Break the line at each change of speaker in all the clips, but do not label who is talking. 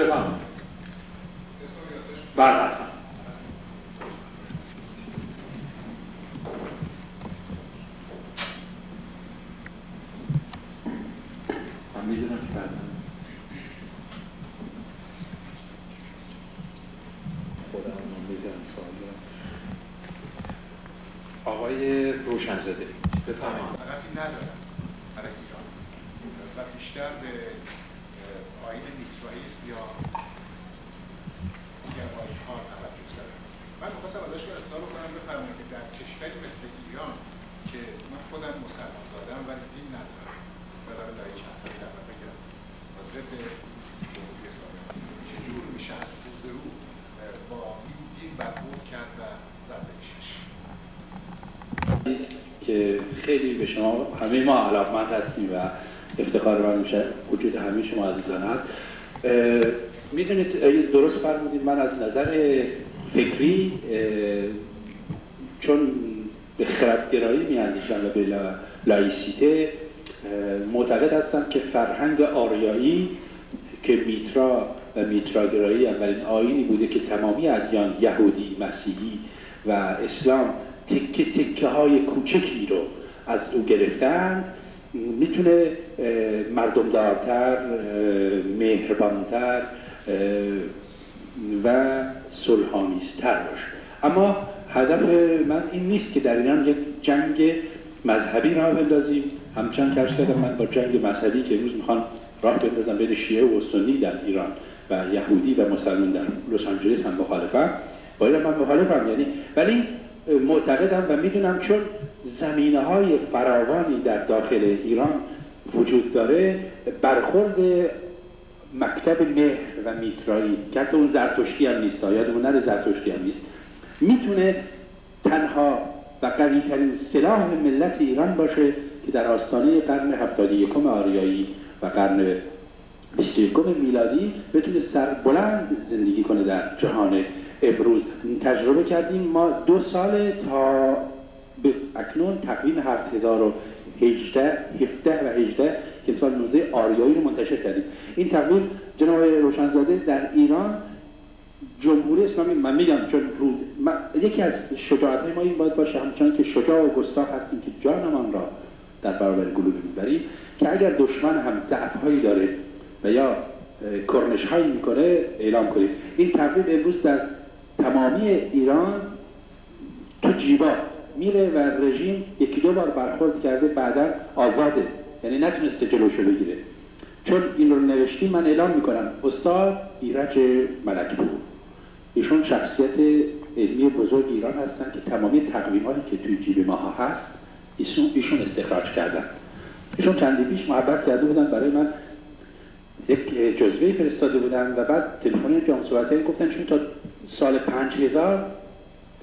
بفرمایید. بله. که بعدا خودم سوال آقای روشنزاده بفرمایید
فقط ندارم برای ایران و بیشتر به آین نیترائیسم یا دیگر واژه ها توجه دارم من می‌خواستم ازشون اصلاح کنم بفرمایید که در کشوری مثل ایران که من خودم مسلمان دادم ولی دین ندارم و دارم در چند سالی در بگم و ضد جمهوری اسلامی چجور میشه از رو به رو با این دین برخورد کرد و زد بکشش
که خیلی به شما همه ما علاقمند هستیم و افتخار من میشه وجود همه شما عزیزان هست. می‌دونید درست فرمودید من از نظر فکری چون به خردگرایی میاندیشم و به لایسیته معتقد هستم که فرهنگ آریایی که میترا و میتراگرایی اولین آینی بوده که تمامی ادیان یهودی مسیحی و اسلام تکه تکه های کوچکی رو از او گرفتن می‌تونه مردم دارتر مهربانتر و صلحآمیزتر باشه. اما هدف من این نیست که در ایران یک جنگ مذهبی راه بندازیم. همچنان که کردم من با جنگ مذهبی که امروز می‌خوان راه بندازم بین شیعه و سنی در ایران و یهودی و مسلمان در لس آنجلس هم مخالفم. با من مخالفم یعنی ولی معتقدم و می‌دونم چون زمینه های فراوانی در داخل ایران وجود داره برخورد مکتب مهر و میترایی که حتی اون زرتشتی هم نیست یادمون نره زرتشتی هم نیست می‌تونه تنها و قوی ترین سلاح ملت ایران باشه که در آستانه قرن 71 آریایی و قرن 21 میلادی بتونه سر بلند زندگی کنه در جهان امروز تجربه کردیم. ما دو سال تا به اکنون تقویم 7018 17 و 18 که سال 19 آریایی رو منتشر کردیم. این تقویم جناب روشنزاده در ایران جمهوری اسلامی من میگم چون رود یکی از شجاعت های ما این باید باشه همچنان که شجاع و گستاخ هستیم که جانمان را در برابر گلوله می‌بریم که اگر دشمن هم ضعف هایی داره و یا کرنش هایی می‌کنه اعلام کنیم. این تقویم امروز در تمامی ایران تو جیبا میره و رژیم یکی دو بار برخورد کرده بعدا آزاده. یعنی نتونسته جلوشو بگیره. چون این رو نوشتیم من اعلام می‌کنم. استاد ایرج ملکپور. ایشون شخصیت علمی بزرگ ایران هستن که تمامی تقویم هایی که توی جیب ماها هست ایشون, ایشون استخراج کردن. ایشون چندی پیش محبت کرده بودن برای من یک جزوه فرستاده بودن و بعد تلفنی جام صحبت گفتن چون تا سال 5000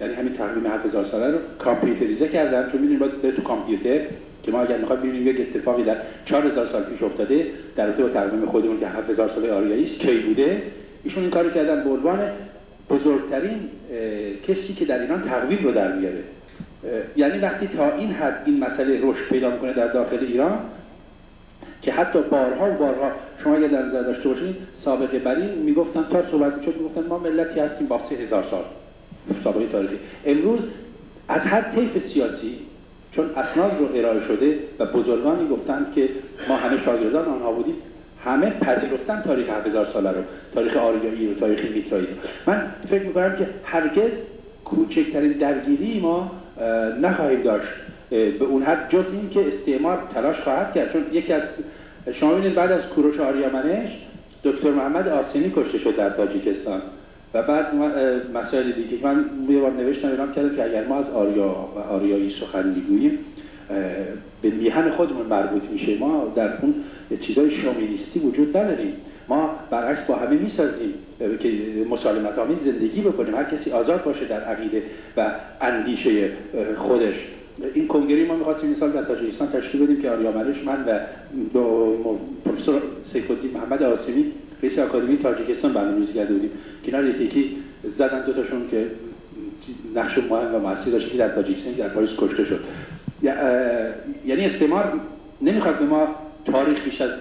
یعنی همین تقویم 7000 ساله رو کامپیوتریزه کردن. چون می‌دونید باید تو کامپیوتر که ما اگر می‌خوایم ببینیم یک اتفاقی در 4000 سال پیش افتاده در رابطه با تقویم خودمون که 7000 ساله آریایی است کی بوده؟ ایشون این کارو کردن به عنوان بزرگترین کسی که در ایران تقویم رو در میاره. یعنی وقتی تا این حد این مسئله رشد پیدا می‌کنه در داخل ایران که حتی بارها و بارها شما اگر در نظر داشته باشید سابقه بر این می‌گفتن تا صحبت می‌شد می‌گفتن ما ملتی هستیم با سه هزار سال سابقه تاریخی. امروز از هر طیف سیاسی چون اسناد رو ارائه شده و بزرگانی گفتند که ما همه شاگردان آنها بودیم همه پذیرفتن تاریخ هزار ساله رو تاریخ آریایی و تاریخ میترایی من فکر می‌کنم که هرگز کوچکترین درگیری ما نخواهیم داشت. به اون حد جز این که استعمار تلاش خواهد کرد. چون یکی از شما ببینید بعد از کوروش آریامنش دکتر محمد آسینی کشته شد در تاجیکستان. و بعد مسائل دیگه من یه بار نوشتم اعلام کردم که اگر ما از آریا و آریایی سخن می‌گوییم به میهن خودمون مربوط میشه. ما در اون چیزای شومینیستی وجود نداریم. ما برعکس با همه می‌سازیم که مسالمت آمیز زندگی بکنیم. هر کسی آزاد باشه در عقیده و اندیشه خودش. این کنگره ما می‌خواستیم این سال در تاجیکستان تشکیل بدیم که آریامنش من و پروفسور سیف الدین محمد آسیمی رئیس آکادمی تاجیکستان برنامه‌ریزی کرده بودیم. کنار یکی زدن دو تاشون که نقش مهم و مؤثری داشت که در تاجیکستان در پاریس کشته شد. یعنی استعمار نمی‌خواد به ما تاریخ بیش از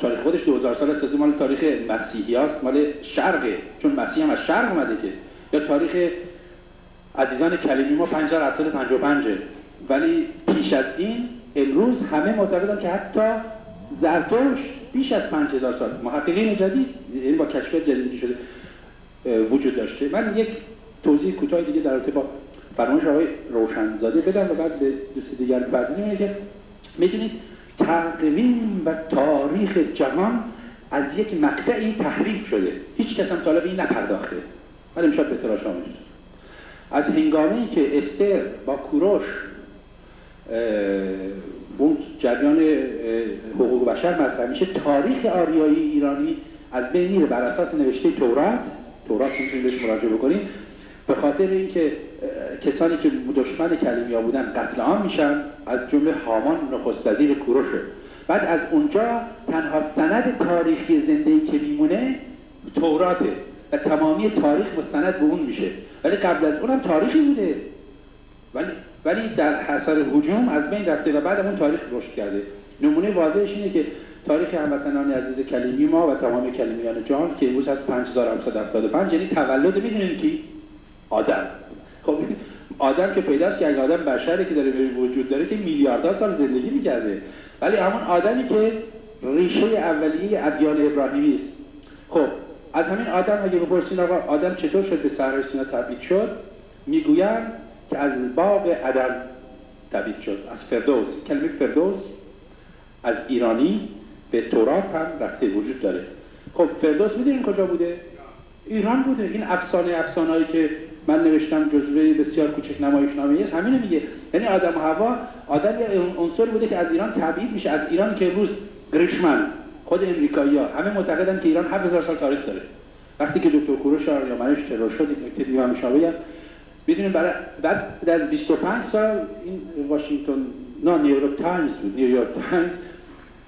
تاریخ خودش 2000 سال است مال تاریخ مسیحی است مال شرقه. چون مسیح هم از شرق اومده که. یا تاریخ عزیزان کلیمی ما 5755 ولی پیش از این امروز همه معتقدن که حتی زرتشت بیش از 5000 سال محققین جدید یعنی با کشف جدیدی شده وجود داشته. من یک توضیح کوتاه دیگه در رابطه با فرمایش آقای روشنزاده بدم و بعد به دوست دیگر بپردازیم اینه که می‌دونید تقویم و تاریخ جهان از یک مقطعی تحریف شده. هیچ کس هم طالب این نپرداخته. من امشب به تراش از هنگامی که استر با کوروش اون جریان حقوق بشر مطرح میشه. تاریخ آریایی ایرانی از بین میره بر اساس نوشته تورات. تورات می‌تونید بهش مراجعه بکنیم. به خاطر اینکه کسانی که دشمن کلیمیا بودن قتل عام میشن. از جمله هامان نخست وزیر کوروشه بعد از اونجا تنها سند تاریخی زندگی که میمونه توراته و تمامی تاریخ مستند به اون میشه. ولی قبل از اونم تاریخی بوده. ولی ولی در حصر حجوم از بین رفته و بعد اون تاریخ رشد کرده. نمونه واضحش اینه که تاریخ هموطنان عزیز کلیمی ما و تمام کلیمیان جهان که امروز از 5775 یعنی تولد می‌دونیم کی؟ آدم. خب آدم که پیداست که اگه آدم بشری که داره وجود داره که میلیاردها سال زندگی می‌کرده. ولی همون آدمی که ریشه اولیه ادیان ابراهیمی است. خب از همین آدم اگه بپرسین آقا آدم چطور شد به صحرای سینا تبعید شد؟ می‌گویند که از باغ عدن تبعید شد از فردوس. کلمه فردوس از ایرانی به تورات هم رفته وجود داره. خب فردوس می‌دونین کجا بوده؟ ایران بوده. این افسانه افسانه‌ای که من نوشتم جزوه بسیار کوچک نمایشنامه است. همینو میگه. یعنی آدم و هوا آدم یه عنصر بوده که از ایران تبعید میشه. از ایران که امروز گریشمن خود امریکایی ها همه معتقدن که ایران 7000 سال تاریخ داره. وقتی که دکتر کوروش منش ترور شد یک نکته دیگه هم بگم بدونیم برای بعد از 25 سال این واشنگتن نه نیویورک تایمز بود نیویورک تایمز.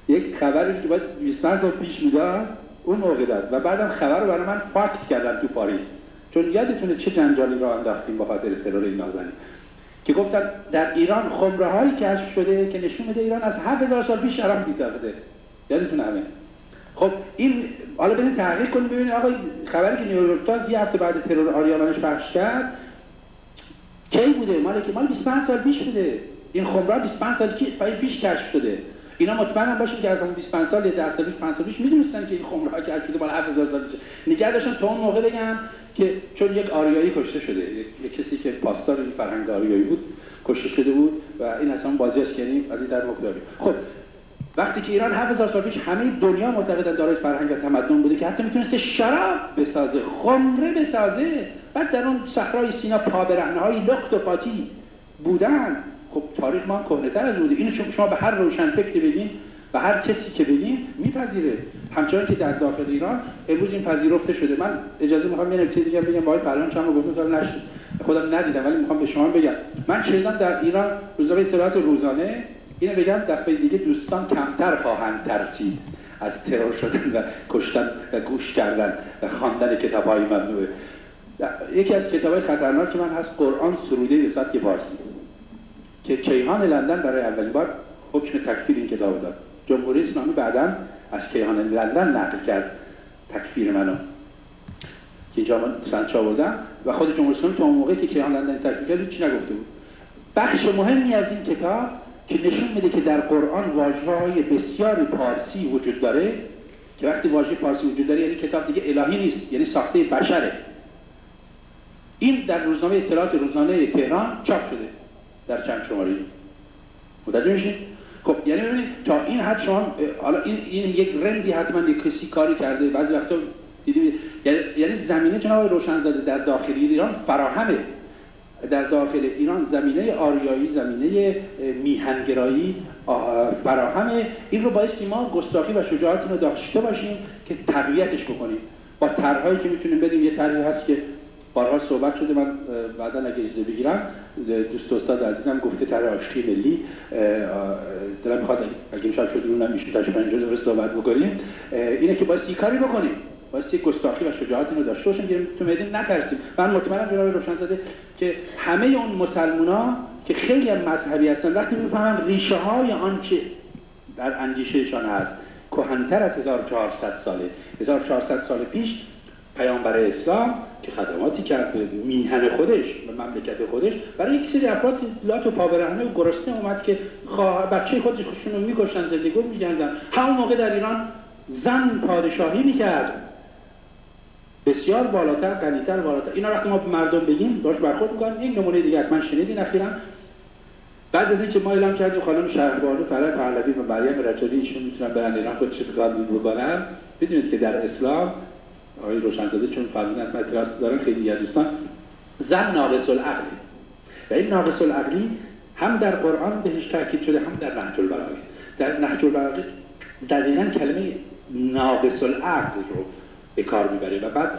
یک خبری که باید 25 سال پیش می‌داد اون موقع داد. و بعدم خبر رو برای من فکس کردن تو پاریس. چون یادتونه چه جنجالی را انداختیم به خاطر ترور نازنین. که گفتن در ایران خمره هایی کشف شده که نشون میده ایران از 7000 سال پیش شراب می‌زده یادتونه همه. خب این حالا بریم تحقیق کنیم ببینید آقا خبری که نیویورک تایمز یه هفته بعد ترور آریامنش پخش کرد کی بوده؟ مال که مال 25 سال پیش بوده. این خمره 25 سال پیش کشف شده. اینا مطمئن باشین که از اون 25 سال یا 10 سال پیش 5 سال پیش می‌دونستن که این خمره ها کشف شده مال 7000 سال پیش نگه داشتن تا اون موقع بگن که چون یک آریایی کشته شده. یک کسی که پاسدار این فرهنگ آریایی بود کشته شده بود و این اصلا بازی است یعنی از این در داریم خب وقتی که ایران 7000 سال پیش همه دنیا معتقدن دارای فرهنگ و تمدن بوده که حتی می‌تونسته شراب بسازه خمره بسازه بعد در اون صحرای سینا پابرهنه های لخت و پاتی بودن. خب تاریخ ما کهنه از بوده. اینو شما به هر روشن فکر بگین و هر کسی که بگین میپذیره. همچنان که در داخل ایران امروز این پذیرفته شده. من اجازه می‌خوام یه نکته دیگه بگم. باید پران چند گفتم تا نشد خودم ندیدم ولی می‌خوام به شما بگم. من شنیدم در ایران روزنامه اطلاعات روزانه اینو بگم دفعه دیگه دوستان کمتر خواهند ترسید از ترور شدن و کشتن و گوش کردن و خواندن کتاب‌های ممنوعه. یکی از کتاب‌های خطرناک من هست قرآن سروده به سطح فارسی که کیهان لندن برای اولین بار حکم تکفیر این کتاب داد. جمهوری اسلامی بعدا از کیهان لندن نقل کرد تکفیر منو. که اینجا من سنچ آوردم و خود جمهوری اسلامی تا اون موقعی که کیهان لندن تکفیر کرد چی نگفته بود. بخش مهمی از این کتاب که نشون میده که در قرآن واژه‌های بسیار پارسی وجود داره که وقتی واژه پارسی وجود داره یعنی کتاب دیگه الهی نیست یعنی ساخته بشره. این در روزنامه اطلاعات روزانه تهران چاپ شده در چند شماره. متوجه میشین؟ خب یعنی ببینید تا این حد شما حالا این, این یک رندی حتما یک کسی کاری کرده. بعضی وقتا دیدیم یعنی, یعنی زمینه جناب روشنزاده در داخل ایران فراهمه. در داخل ایران زمینه آریایی زمینه میهنگرایی فراهمه. این رو بایستی ما گستاخی و شجاعت رو داشته باشیم که تقویتش بکنیم. با طرحهایی که می‌تونیم بدیم یه طرحی هست که بارها صحبت شده من بعدا اگه اجازه بگیرم دوست استاد عزیزم گفته طرح آشتی ملی دلم می‌خواد اگه میشه شد اونم میشه تا اینجا درست صحبت بکنیم. اینه که باید کاری بکنیم. باید یک گستاخی و شجاعت رو داشته باشیم که تو میدین نترسیم. من مطمئنم جناب روشن زده که همه اون مسلمونا که خیلی مذهبی هستن وقتی می‌فهمن ریشه های آنچه در اندیشهشان هست کهنتر از 1400 ساله. 1400 سال پیش پیامبر اسلام که خدماتی کرد به میهن خودش به مملکت خودش برای یک سری افراد لات و پابرهنه و گرسنه اومد که بچه خودشون رو میکشتن زندگی میگندن همون موقع در ایران زن پادشاهی می‌کرد. بسیار بالاتر غنیتر بالاتر اینا وقتی ما به مردم بگیم باش برخورد می‌کنن. یک نمونه دیگه حتما شنیدین اخیرا. بعد از اینکه ما اعلام کردیم خانم شهربانو فرح پهلوی و مریم رجالی ایشون می‌تونن برن ایران خودشون قبول بکنن بدونید که در اسلام آقای روشنزاده چون فرزند اعتراض دارن خیلی دیگر دوستان. زن ناقص العقلی. و این ناقص العقلی هم در قرآن بهش تاکید شده هم در نهج البلاغه. در نهج البلاغه دقیقا کلمه ناقص العقل رو به کار می‌بره و بعد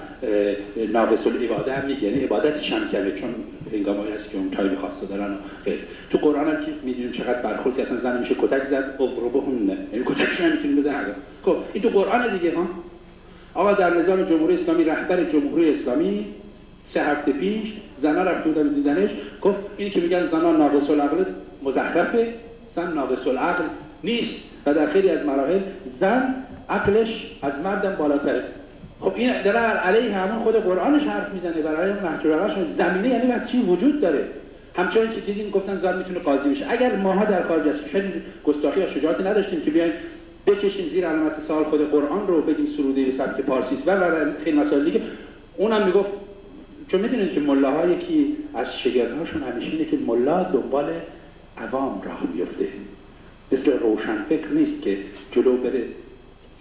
ناقص العباده هم میگه. یعنی عبادتش هم کرده چون هنگامایی هست که اون تایب خاصه دارن و غیر. تو قرآن هم که می‌دونیم چقدر برخورد اصلا زن میشه کتک زد اضربهن یعنی کتکشون هم می‌تونیم بزن خب این تو قرآن دیگه ها. آقا در نظام جمهوری اسلامی رهبر جمهوری اسلامی سه هفته پیش زنا رفت بودن دیدنش گفت اینی که میگن زنا ناقص العقل مزخرفه زن ناقص العقل نیست و در خیلی از مراحل زن عقلش از مردم بالاتره. خب این در علیه همون خود قرآنش حرف می‌زنه برای محجورش زمینه یعنی از چی وجود داره؟ همچنین که دیدیم گفتن زن می‌تونه قاضی بشه. اگر ماها در خارج از کشور گستاخی یا شجاعتی نداشتیم که بیایم بکشیم زیر علامت سال خود قرآن رو بگیم سروده به سبک پارسی و و خیلی مسائل دیگه اونم می‌گفت چون می‌دونید که ملاها یکی از شگردهاشون همیشه اینه که ملا دنبال عوام راه میفته مثل روشن فکر نیست که جلو بره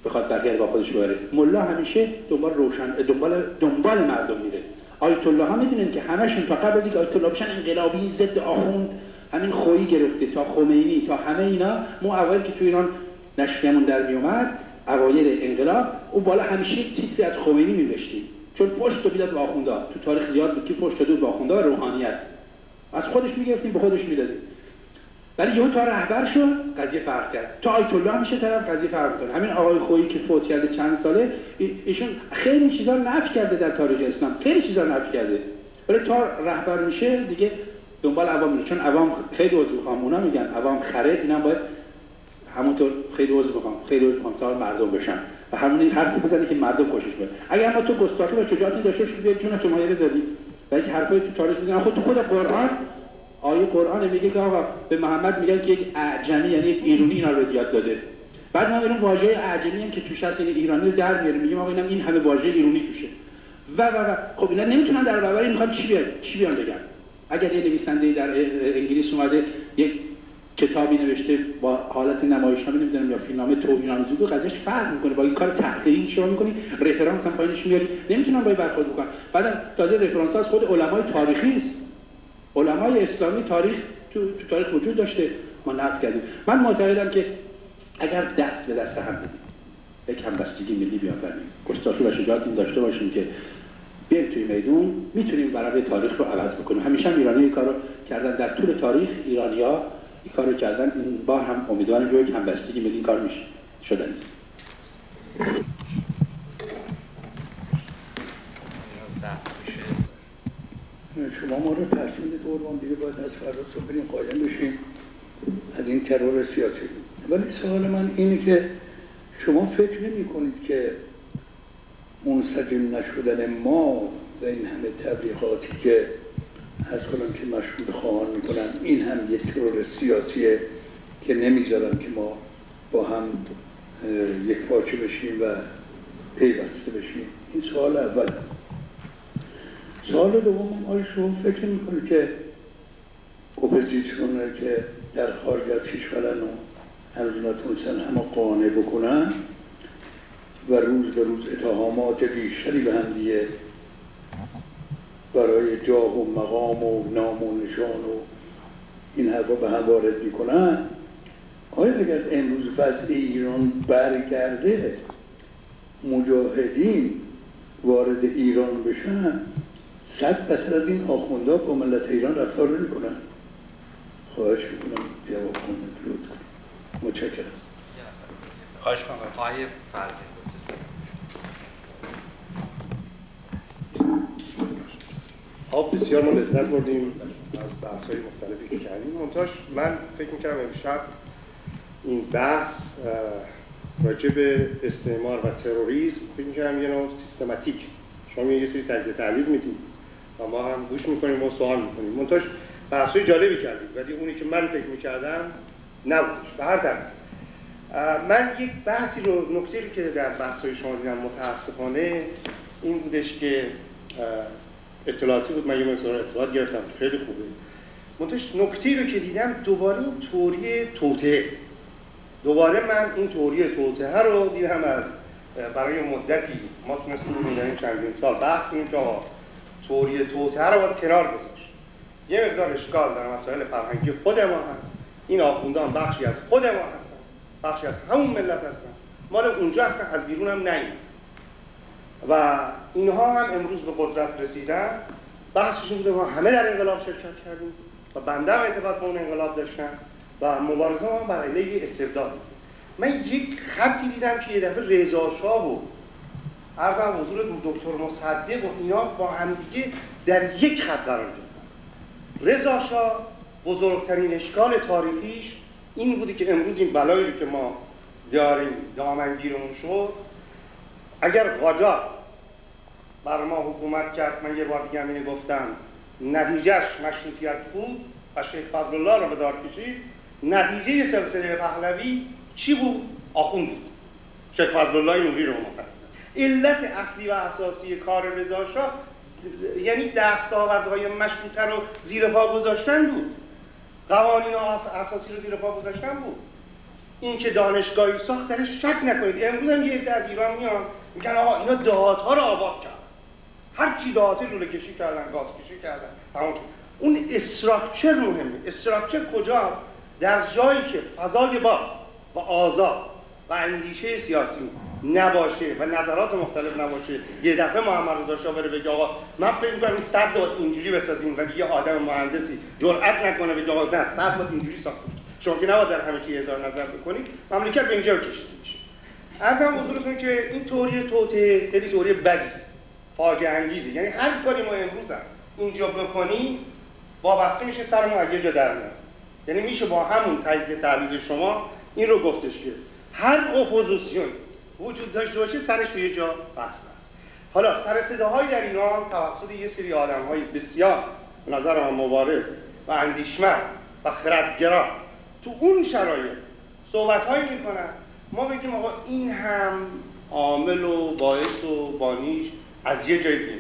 بخواد بقیه با خودش ببره. ملا همیشه دنبال روشن دنبال دنبال مردم میره. آیت الله ها می‌دونن که همشون تا قبل از اینکه آیت الله بشن انقلابی ضد آخوند همین خویی گرفته تا خمینی تا همه اینا. مو اول که تو ایران نشریمون در میومد اوایل انقلاب او بالا همیشه تیتری از خمینی میوشتیم چون پشت رو می‌داد به آخوندا تو تاریخ زیاد بود که پشت داد به روحانیت. از خودش می‌گرفتیم به خودش می‌دادیم. ولی یهو تا رهبر شد قضیه فرق کرد. تا آیت الله میشه طرف قضیه فرق می‌کنه. همین آقای خویی که فوت کرده چند ساله ایشون خیلی چیزا نفی کرده در تاریخ اسلام. خیلی چیزا نفی کرده. ولی تا رهبر میشه دیگه دنبال عوام میره. چون عوام خیلی اونا میگن عوام خرید اینا باید همونطور خیلی عضو می‌خوام خیلی عضو می‌خوام سوال مردم بشن و همون این حرفی بزنه که مردم کوشش کنه اگر ما تو گستاخی و شجاعتی داشته باشی بیاد چون تو مایه زدی و اینکه حرفای تو تاریخ بزنن خود تو خود قرآن آیه قرآن میگه که آقا به محمد میگن که یک اعجمی یعنی یک ایرانی اینا رو یاد داده. بعد ما میریم واژه اعجمی هم که توش هست این ایرانی رو در میاریم. میگیم آقا اینم این همه واژه ایرانی توشه. و و و. خب اینا نمی‌تونن در برابر این می‌خوان چی بیان چی بیان بگن؟ اگر یه نویسنده در انگلیس اومده یک کتابی نوشته با حالت نمایشنامه نمی‌دونم یا فیلمنامه توهین آمیز بود قضیهش فرق می‌کنه. با این کار تحقیقی شما می‌کنی رفرانس هم پایینش میاری نمی‌تونن با برخورد بکنن بعد تازه رفرانس از خود علمای تاریخی است. علمای اسلامی تاریخ تو, تو تاریخ وجود داشته. ما نقد کردیم. من معتقدم که اگر دست به دست هم بدیم یک همبستگی ملی بیافریم گستاخی و شجاعت این داشته باشیم که بیایم توی میدون می‌تونیم برای تاریخ رو عوض بکنیم. همیشه هم ایرانی کارو کردن. در طول تاریخ ایرانیا این کارو کردن این بار هم امیدوارم که همبستگی ملی کار میشه شده نیست.
شما ما رو ترسیدید قربان دیگه باید از فردا صبح بریم قایم بشیم از این ترور سیاسی. ولی سوال من اینه که شما فکر نمی کنید که منسجم نشدن ما و این همه تبلیغاتی که از کنم که مشهور خواهان می‌کنن این هم یه ترور سیاسیه که نمی‌ذارن که ما با هم یک پارچه بشیم و پیوسته بشیم. این سوال اول. سوال دوم آیا شما فکر می‌کنید که اپوزیسیون که در خارج از کشورن و هنوز نتونستن همه قانع بکنن و روز به روز اتهامات بیشتری به هم دیگه برای جاه و مقام و نام و نشان و این حرفا به هم وارد می‌کنن. آیا اگر امروز فصل ایران برگرده مجاهدین وارد ایران بشن صد بتر از این آخونده با ملت ایران رفتار نمی‌کنن؟ خواهش می‌کنم جواب کنید لطف متشکرم.
خواهش کنم
آقای فرزی
آب بسیار ما لذت بردیم. از بحث های مختلفی که کردیم. منتاش من فکر می‌کنم امشب این بحث راجع به استعمار و تروریسم فکر می‌کنم یه نوع سیستماتیک. شما یه سری تجزیه تحلیل می‌دید و ما هم گوش می‌کنیم و سوال می‌کنیم. منتاش بحثای جالبی کردید ولی اونی که من فکر می‌کردم نبودش. به هر طرف من یک بحثی رو نکته که در بحثای شما دیدم متاسفانه این بودش که اطلاعاتی بود من یه مثلا اطلاعات گرفتم. خیلی خوبه. منتش نکته رو که دیدم دوباره این توری توته. دوباره من این توری توته رو دیدم از برای مدتی. ما تونستیم این چندین سال بحث کنیم که توری توته رو باید کنار گذاشت. یه مقدار اشکال در مسائل فرهنگی خود ما هست. این آخوندان بخشی از خود ما هستن بخشی از همون ملت هستن. مال اونجا هستن از بیرون هم نیم و اینها هم امروز به قدرت رسیدن. بحثشون بوده ما همه در انقلاب شرکت کردیم و بنده هم اعتقاد به اون انقلاب داشتن و مبارزه ما بر علیه استبداد. من یک خطی دیدم که یه دفعه رضا شاه و ارزم حضور دکتر مصدق و اینا با همدیگه در یک خط قرار گرفتن. رضا شاه بزرگترین اشکال تاریخیش این بودی که امروز این بلایی که ما داریم دامنگیرمون شد اگر قاجار بر ما حکومت کرد من یه بار دیگه همینه گفتم نتیجهش مشروطیت بود و شیخ فضلالله رو به دار کشید نتیجه سلسله پهلوی چی بود؟ آخون بود. شیخ فضلالله نوری رو علت اصلی و اساسی کار رضا یعنی دستاوردهای مشروطه رو زیر پا گذاشتن بود. قوانین اساسی رو زیر پا گذاشتن بود. این که دانشگاهی ساخت درش شک نکنید. امروز هم یه از ایران میان میگن آقا اینا دهات ها رو آباد کردن. هر چی دهاتی لوله کشی کردن گاز کشی کردن. تمام اون استراکچر مهمه. استراکچر کجاست در جایی که فضای باز و آزاد و اندیشه سیاسی نباشه و نظرات مختلف نباشه یه دفعه محمد رضا شاه بره بگه آقا من فکر می‌کنم این صد اینجوری بسازیم و یه آدم مهندسی جرئت نکنه بگه آقا نه صد اینجوری ساخته. شما که نباید در همه چی هزار نظر بکنید مملکت به اینجا کشیده. از هم حضورتون که این توری توته خیلی توری بدیست فاجعه انگیزه. یعنی هر کاری ما امروز هم اینجا بکنیم وابسته میشه سر ما یه جا در یعنی میشه با همون تجزیه تحلیل شما این رو گفتش که هر اپوزیسیون وجود داشته باشه سرش به یه جا بسته است. حالا سر صداهای در ایران توسط یه سری آدم های بسیار به نظر من مبارز و اندیشمند و خردگرا تو اون شرایط صحبت هایی می‌کنن. ما بگیم آقا این هم عامل و باعث و بانیش از یه جایی دیگه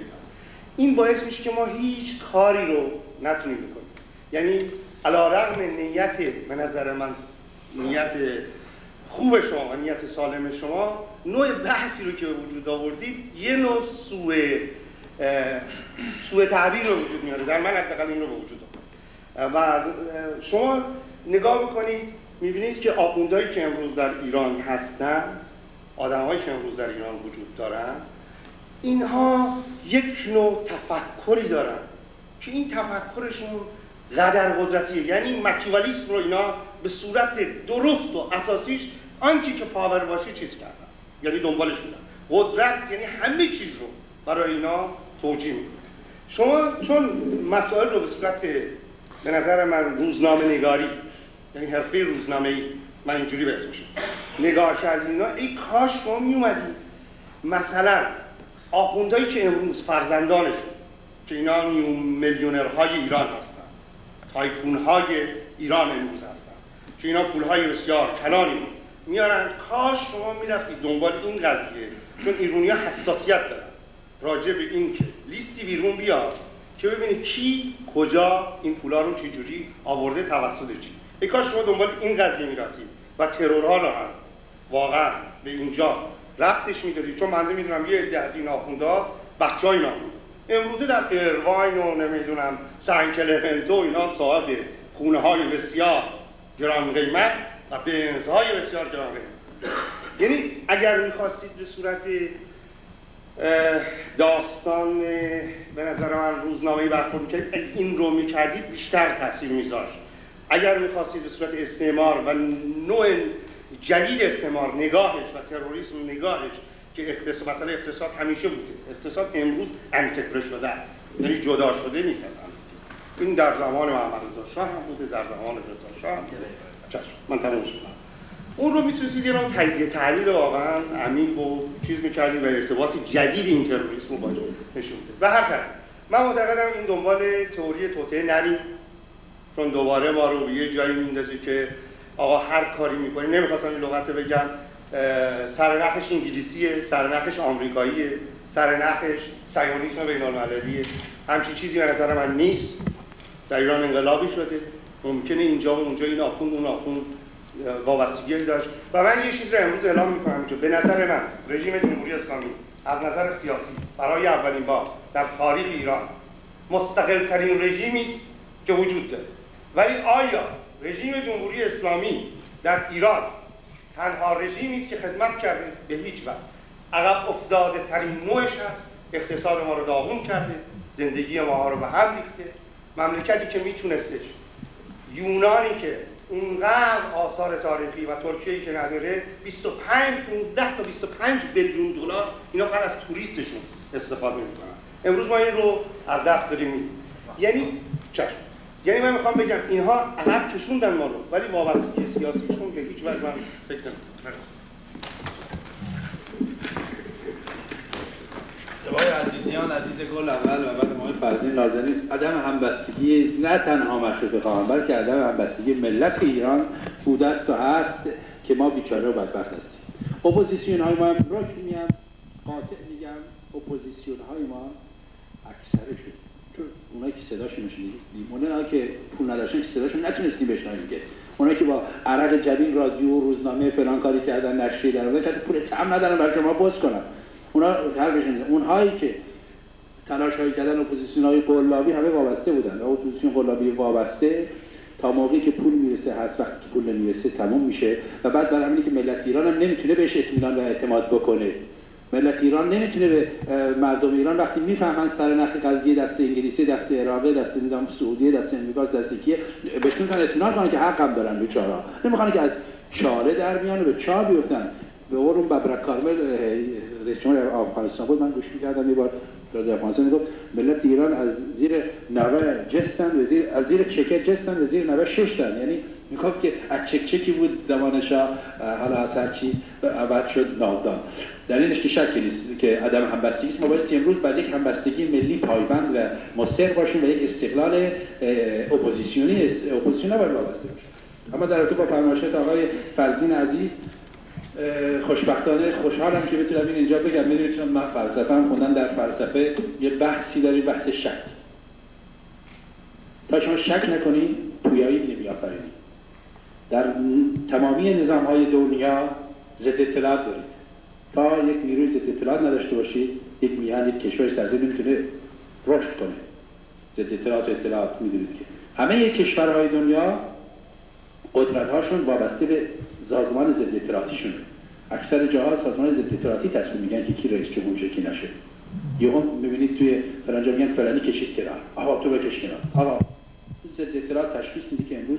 این باعث میشه که ما هیچ کاری رو نتونیم بکنیم. یعنی علا رغم نیت به نظر من نیت خوب شما و نیت سالم شما نوع بحثی رو که وجود آوردید یه نوع سوء سوء تعبیر رو وجود میاره. در من حداقل این رو به وجود آورد. و شما نگاه بکنید می‌بینید که آخوندهایی که امروز در ایران هستن آدمهایی که امروز در ایران وجود دارن اینها یک نوع تفکری دارن که این تفکرشون قدر قدرتیه. یعنی مکیوالیسم رو اینا به صورت درست و اساسیش آنچه که پاور باشه چیز کردن. یعنی دنبالش بودن قدرت یعنی همه چیز رو برای اینا توجیه می‌کنن شما چون مسائل رو به صورت به نظر من روزنامه نگاری یعنی حرفه روزنامه ای من اینجوری به اسمش نگاه کردیم اینا ای کاش شما می مثلا آخوندهایی که امروز فرزندانشون که اینا میلیونرهای ایران هستن تایکونهای ایران امروز هستن که اینا پولهای بسیار کلانی میارن کاش شما می‌رفتید دنبال این قضیه چون ایرونی حساسیت دارن. راجع به این که لیستی بیرون بیاد که ببینید کی کجا این پولا رو چجوری آورده توسط چی ای کاش شما دنبال این قضیه می‌رفتید و ترورها رو هم واقعا به اینجا ربطش می‌دادید چون من می‌دونم یه عده از این آخوندا بچه های امروزه در ارواین و نمی‌دونم سنکلمنتو اینا صاحب خونه های بسیار گران قیمت و بنزهای بسیار گران قیمت یعنی اگر می‌خواستید به صورت داستان به نظر من روزنامه برخورد که این رو می‌کردید بیشتر تاثیر میذاشت. اگر می‌خواستید به صورت استعمار و نوع جدید استعمار نگاهش و تروریسم نگاهش که اقتصاد مثلا اقتصاد همیشه بوده. اقتصاد امروز انتگره شده است. یعنی جدا شده نیست از این در زمان محمد رضا شاه هم بوده در زمان رضا شاه هم چشم من تمام اون رو می‌تونستید یه تجزیه تحلیل واقعا عمیق و چیز می‌کردید و ارتباط جدید این تروریسم رو با نشون و هر طرف من معتقدم این دنبال تئوری توطعه نریم. چون دوباره ما رو به یه جایی میندازه که آقا هر کاری می‌کنیم نمی‌خواستم این لغت بگم سرنخش انگلیسیه سرنخش آمریکاییه سرنخش سیونیسم بین المللیه همچین چیزی به نظر من نیست. در ایران انقلابی شده. ممکنه اینجا و اونجا این آخوند اون آخوند وابستگی داشت. و من یه چیز رو امروز اعلام می‌کنم که به نظر من رژیم جمهوری اسلامی از نظر سیاسی برای اولین بار در تاریخ ایران مستقل ترین رژیمی است که وجود داره. ولی آیا رژیم جمهوری اسلامی در ایران تنها رژیمی است که خدمت کرده؟ به هیچ وقت عقب افتاده ترین نوعش هست اقتصاد ما رو داغون کرده زندگی ما رو به هم ریخته. مملکتی که میتونستش. یونانی که اونقدر آثار تاریخی و ترکیه که نداره 25 15 تا 25 بیلیون دلار اینا فقط از توریستشون استفاده می‌کنن. امروز ما این رو از دست داریم میدیم یعنی چشم. یعنی من می‌خوام بگم اینها عقب کشوندن ما رو ولی وابستگی سیاسیشون که هیچ وقت من فکر نمی‌کنم.
آقای عزیزیان عزیز گل اول و بعد ما فرزین نازنین عدم همبستگی نه تنها مشروطه خواهان بلکه عدم همبستگی ملت ایران بوده است و هست که ما بیچاره و بدبخت هستیم. اپوزیسیون های ما هم رک میگم قاطع میگم اپوزیسیون های ما اکثرشون چون اونایی که صداشون میشنیدیم اونایی که پول نداشتن که صداشون نتونستیم بشنویم که. اونایی که با عرق جبین رادیو روزنامه فلان کاری کردن نشریه در که پول تمبر ندارن برای شما باز کنن. اونا اونهایی که تلاش هایی کردن اپوزیسیون های قلابی همه وابسته بودن. و اپوزیسیون قلابی وابسته تا موقعی که پول می‌رسه هست. وقتی پول نمی‌رسه تموم میشه. و بعد برای همینی که ملت ایران هم نمی‌تونه بهش اطمینان و اعتماد بکنه. ملت ایران نمی‌تونه به مردم ایران وقتی می‌فهمن سر نخ قضیه دست انگلیسی دست عراقی دست نظام سعودی دست امریکا دست کیه بهشون می‌تونن اطمینان کنن که حقم دارن بیچارا نمی‌خوان که از چاله در میان به چا بیفتن. به اون ببرک کارمل رئیس جمهور افغانستان بود من گوش می‌کردم یه بار در افغانستان می‌گفت ملت ایران از زیر نوه جستن و زیر از زیر چکه جستن و زیر نوه ششتن. یعنی می‌گفت که از چک چکی بود زمان شاه حالا از هر چیز بعد شد نادان در اینش که شکی نیست که عدم همبستگی است ما بایستی امروز بر یک همبستگی ملی پایبند و مصر باشیم و یک استقلال اپوزیسیونی اپوزیسیون نباید وابسته باشیم اما در رابطه با فرمایشات آقای فرزین عزیز خوشبختانه خوشحالم که بتونم این اینجا بگم. می‌دونید چون من فلسفه هم خوندم در فلسفه یه بحثی داریم بحث شک. تا شما شک نکنید پویایی نمیآفرینید در تمامی نظام های دنیا ضد اطلاعات دارید. تا یک نیروی ضد اطلاعات نداشته باشید یک میهن یک کشور سرزمین می‌تونه رشد کنه. ضد اطلاعات و اطلاعات می‌دونید که همه کشورهای دنیا قدرت هاشون وابسته به سازمان ضد اطلاعاتیشون. اکثر جاها سازمان ضد اطلاعاتی تصمیم میگن که کی رئیس جمهور کی نشه. یهو می‌بینید توی فلانجا میگن فلانی کشید کنار. آقا تو بکش کنار. آقا ضد اطلاعات تشخیص میده که امروز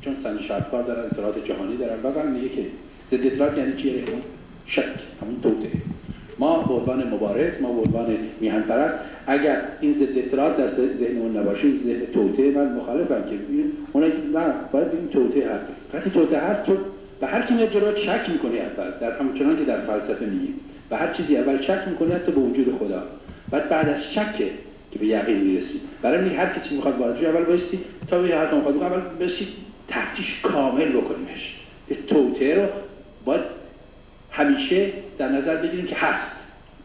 چون سن شهرکار دارن اطلاعات جهانی دارن. و میگه که ضد اطلاعات یعنی چیه شک همون توته. ما به مبارز ما به عنوان میهن پرست اگر این ضد اطلاعات در ذهنمون نباشه این ضد توته من مخالفم که. اون نه باید بگیم توته هست. وقتی توته هست تو به هر کی میاد جلوت شک می‌کنی اول. در همچنان که در فلسفه میگیم. به هر چیزی اول شک می‌کنی حتی به وجود خدا. بعد بعد از شکه که به یقین می‌رسی. برای هر کسی می‌خواد وارد اول بایستی تا به هر کم می‌خواد اول بسی تحتیش کامل بکنیمش. یه توته رو باید همیشه در نظر بگیریم که هست.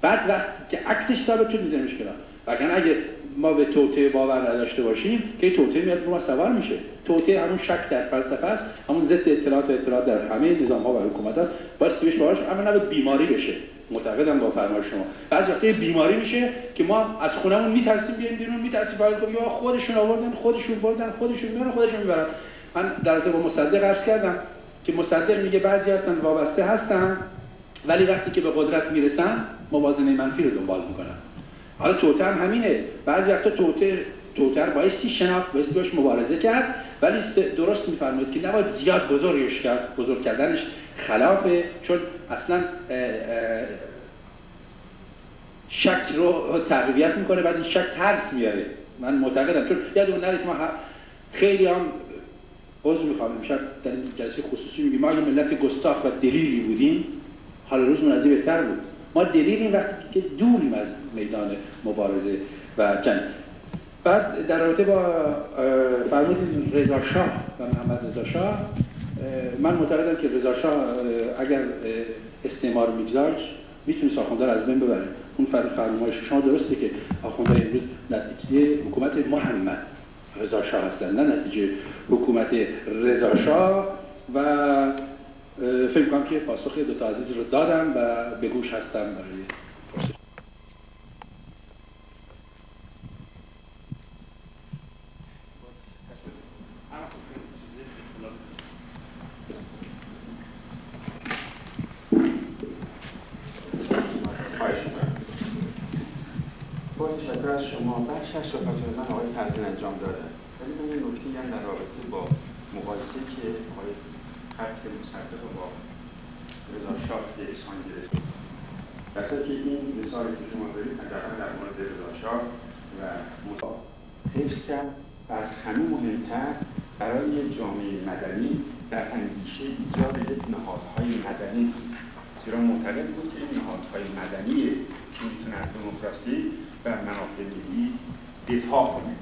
بعد وقت که عکسش ثابت شد میذاریمش کنار. وگرنه اگه ما به توته باور نداشته باشیم که توته میاد رو ما سوار میشه. توته همون شک در فلسفه است همون ضد اطلاعات و اطلاعات در همه نظام ها و حکومت است. باید بهش باورش اما نباید بیماری بشه. معتقدم با فرمایش شما. بعضی وقتا بیماری میشه که ما از خونمون میترسیم بیایم بیرون میترسیم کنیم یا خودشون آوردن خودشون بردن خودشون میارن خودشون می‌برن. من در با مصدق عرض کردم که مصدق میگه بعضی هستن وابسته هستن ولی وقتی که به قدرت می‌رسن موازنه منفی رو دنبال می‌کنن. حالا توته هم همینه. بعضی وقتا توته توتر بایستی شناخت بایستی باش مبارزه کرد ولی درست میفرمایید که نباید زیاد بزرگش کرد بزرگ کردنش خلافه چون اصلا شک رو تقویت می‌کنه بعد این شک ترس میاره. من معتقدم چون یادمون نره که ما خیلی هم عضو می‌خوام امشب در جلسه خصوصی میگیم ما یه ملت گستاخ و دلیری بودیم حال روزمون از این بهتر بود. ما دلیریم وقتی که دوریم از میدان مبارزه و جنگ. بعد در رابطه با اه، فرمودید رضا شاه و محمد رضا شاه اه، من معتقدم که رضا شاه اه، اگر استعمار میگذاشت می‌تونست آخونده رو از بین ببره. اون فر- فرمایش شما درسته که آخونده امروز نتیجه حکومت محمد. رضا شاه هستن نه نتیجه حکومت رضا شاه و فکر کنم که پاسخ دو تا عزیز رو دادم و به گوش هستم برای پرسش
خواهش می‌کنم. با تشکر از شما بخش از صحبت من آقای پروین انجام داده ولی من یه نکته هم در رابطه با مقایسه که آقای خط مصدق با رضا شاه که اسفان گرفت در صورتی که این مثالی که شما دارید حداقل در مورد رضا شاه و مصا- حفظ کرد و از همه مهمتر برای جامعه مدنی در اندیشه ایجاد یک نهادهای مدنی بود. زیرا معتقد بود که این نهادهای مدنی که می‌تونه از دموکراسی و منافع ملی دفاع کنه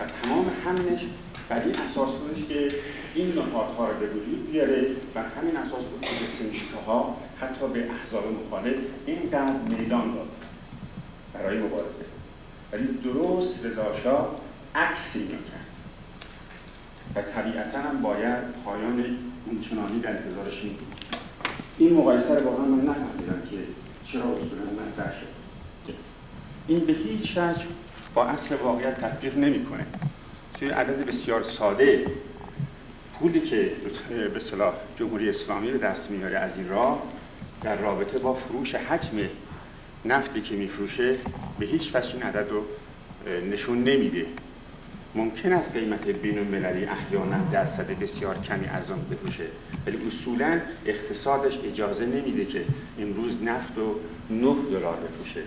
و تمام همینش بر این اساس بودش که این نهادها رو به وجود بیاره و همین اساس بود که به سندیکاها حتی به احزاب مخالف اینقدر میدان داد برای مبارزه ولی درست رضا شاه عکسی می‌کرد. و طبیعتا هم باید پایان اونچنانی در انتظارش می بود این مقایسه رو واقعا من نفهمیدم که چرا اصولا مطرح شد. این به هیچ وجه با اصل واقعیت تطبیق نمی‌کنه. توی عدد بسیار ساده پولی که به اصطلاح جمهوری اسلامی به دست میاره از این راه در رابطه با فروش حجم نفتی که میفروشه به هیچ وجه این عدد رو نشون نمیده. ممکن است قیمت بین المللی احیانا درصد بسیار کمی ارزان بفروشه ولی اصولا اقتصادش اجازه نمیده که امروز نفت رو 9 دلار بفروشه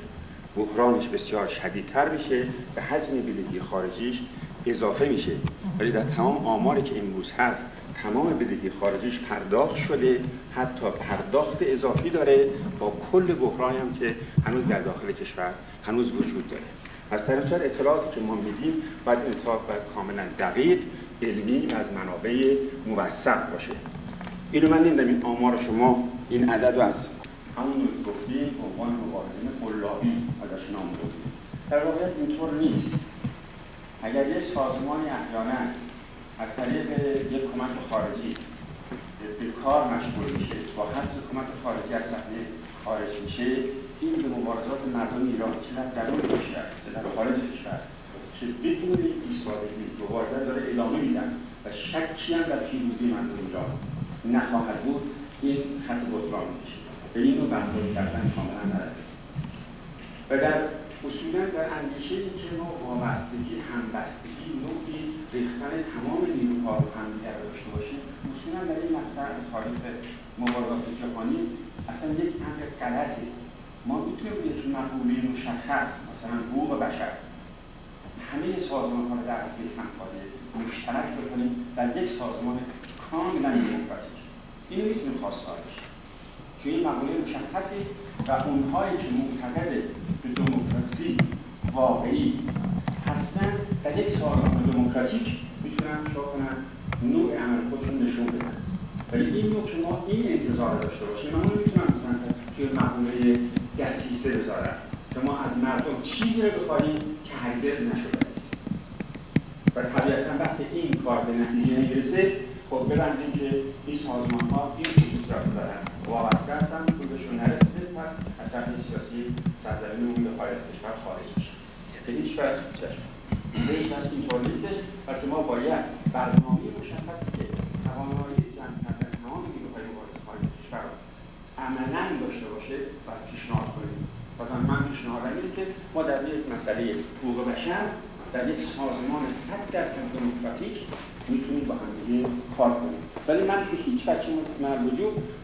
بحرانش بسیار شدیدتر میشه و حجم بدهی خارجیش اضافه میشه. ولی در تمام آماری که امروز هست تمام بدهی خارجیش پرداخت شده حتی پرداخت اضافی داره با کل بحرانی هم که هنوز در داخل کشور هنوز وجود داره. از طرف دیگر اطلاعاتی که ما میدیم باید اطلاعات باید کاملا دقیق علمی و از منابع موثق باشه. اینو من نمی‌دونم این آمار شما این عدد رو از همون به عنوان مبارزین قلابی ازش نام بردیم در واقعیت اینطور نیست. اگر یک سازمانی احیانا از طریق یک کمک خارجی به کار مشغول میشه با حذف کمک خارجی از صحنه خارج میشه این به مبارزات مردم ایران چه در درون کشور چه در خارج کشور که بدون ایستادگی مبارزه داره ادامه میدن و شکی هم در پیروزی مردم ایران نخواهد بود این خط بطلان میشه به این رو برداری کردن کاملا نداره و در اصولا در اندیشه این که ما وابستگی همبستگی نوعی ریختن تمام نیروها رو همدیگر داشته باشیم اصولا در این مقطع از تاریخ مبارزات جهانی اصلا یک امر غلطه ما می‌تونیم یک مقوله مشخص مثلا حقوق بشر همه سازمان ها رو در یک مقاله مشترک بکنیم در یک سازمان کاملا دموکراتیک. این می‌تونیم خواستارش چون این مقوله مشخصی است و اونهایی که معتقد به دموکراسی واقعی هستن در یک سازمان دموکراتیک می‌تونن چا کنن؟ نوع عمل خودشون نشون بدن. ولی این نوع که ما این انتظار داشته باشیم من نمی‌تونم مثلا توی مقوله دستیسه بذارم که ما از مردم چیزی رو بخواهیم که هرگز نشده است. و طبیعتا وقتی این کار به نتیجه نمی‌رسه خب ببندیم که این سازمان ها این خصوصیات رو دارن وابسته هستن پولشون نرسیده پس از صحنه سیاسی سرزمین اون به خارج از کشور خارج میشه. به هیچ وجه چشم. به هیچ وجه اینطور نیستش بلکه ما باید برنامه مشخصی که توانایی جمع کردن تمام نیروهای مبارزه خارج از کشور رو عملا داشته باشه و پیشنهاد کنیم. مثلا من پیشنهادم اینه که ما در یک مسئله حقوق بشر در یک سازمان 100 درصد دموکراتیک می‌تونیم با هم کار کنیم. ولی من به هیچ وجه مطمئن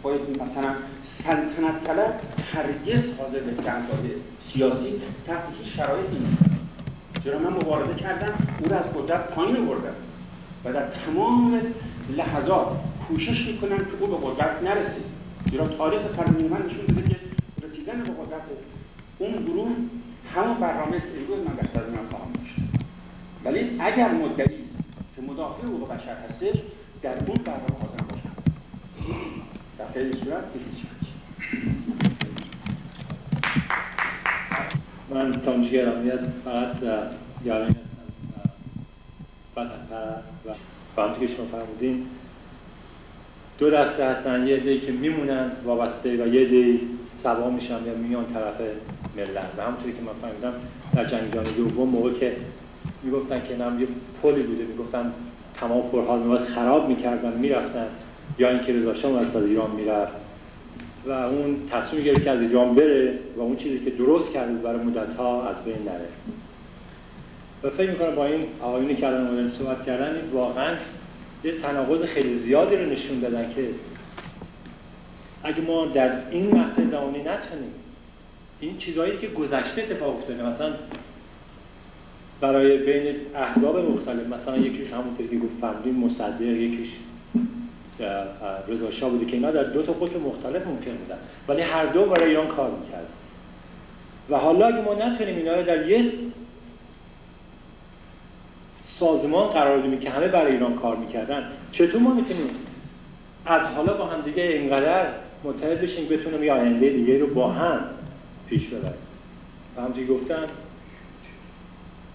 باید مثلا سلطنت طلب هرگز حاضر به تعداد سیاسی تحت هیچ شرایطی نیست. چرا؟ من مبارزه کردم او رو از قدرت پایین آوردم
و در تمام لحظات کوشش می‌کنن که او به قدرت نرسید. زیرا تاریخ سرمایه من نشون داده که رسیدن به قدرت اون گروه همون برنامه است امروز من در سر من خواهم داشت. ولی اگر مدعی است که مدافع حقوق بشر هستش در اون برنامه حاضر باشم در غیر صورت به هیچ
من تامجی گرامیت فقط یارین هستم. و همطور که شما فرمودین دو دسته هستن یه دی که میمونن وابسته و یه دی سوا میشن یا میان طرف ملت. و همونطوری که من فهمیدم در جنگ جهانی دوم موقع که می‌گفتن که نم یه پلی بوده می‌گفتن تمام پرها رو خراب می‌کردن می‌رفتن یا اینکه رضا شاه از ایران می‌رفت. و اون تصمیم گرفت که از ایران بره و اون چیزی که درست کرده برای مدت ها از بین نره. و فکر می‌کنم با این آقایونی که الان صحبت کردن واقعا یه تناقض خیلی زیادی رو نشون دادن که اگه ما در این مقطع زمانی نتونیم این چیزهایی که گذشته اتفاق افتاده مثلا برای بین احزاب مختلف مثلا یکیش همونطوری که گفت فهمیدیم مصدق یکیش رضا شاه بوده که اینا در دو تا قطب مختلف ممکن بودن ولی هر دو برای ایران کار می‌کرد و حالا اگه ما نتونیم اینا رو در یه سازمان قرار بدیم که همه برای ایران کار می‌کردن. چطور ما می‌تونیم از حالا با هم دیگه اینقدر متحد بشیم بتونیم یه آینده دیگه رو با هم پیش ببریم؟ و همونطوری گفتم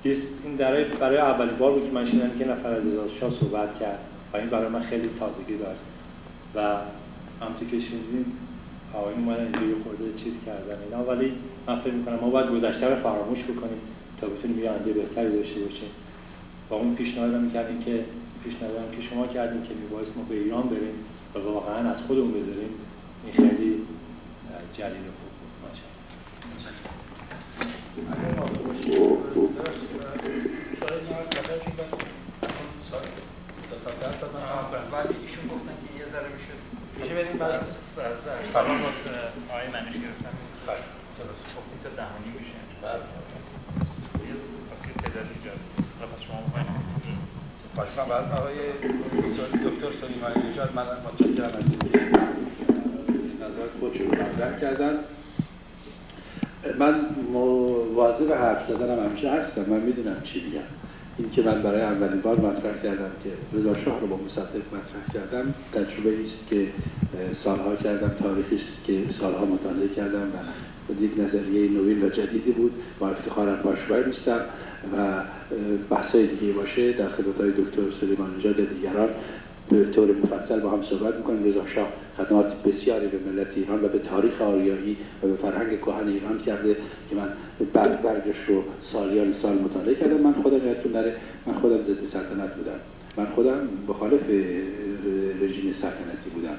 این برای, برای اولین بار بود که من شنیدم که نفر از شاه صحبت کرد و این برای من خیلی تازگی داشت و همونطور که شنیدیم آقایون اومدن اینجا خورده چیز کردن اینا. ولی من فکر می‌کنم ما باید گذشته رو فراموش بکنیم تا بتونیم یه آینده بهتری داشته باشیم. و اون پیشنهاد می‌کردیم که پیشنهاد که شما کردیم که میبایست ما به ایران بریم و واقعا از خودمون بذاریم. این خیلی جلیل خوب بود.
ولی ایشون گفتن که یه ذره می‌شد میشه. بریم بعد از با آقای منش گرفتن. درست گفتیم تا دهانی میشه بله یه پس یه تعداد ایجاز
دکتر سلیمانی من
نظرات خودشون رو مطرح کردن من حرف همیشه هستم. من می‌دونم چی میگم. این که من برای اولین بار مطرح کردم که رضا شاه رو با مصدق مطرح کردم تجربه است که سالها کردم تاریخی است که سالها مطالعه کردم و یک نظریه نوین و جدیدی بود. با افتخارم پاشوار نیستم. و بحثای دیگه باشه در خدمت های دکتر سلیمان نژاد دیگران به طور مفصل با هم صحبت می‌کنیم. رضا شاه خدمات بسیاری به ملت ایران و به تاریخ آریایی و به فرهنگ کهن ایران کرده که من برگ برگش رو سالیان سال مطالعه کردم. من خودم یادتون نره من خودم ضد سلطنت بودم. من خودم مخالف رژیم سلطنتی بودم.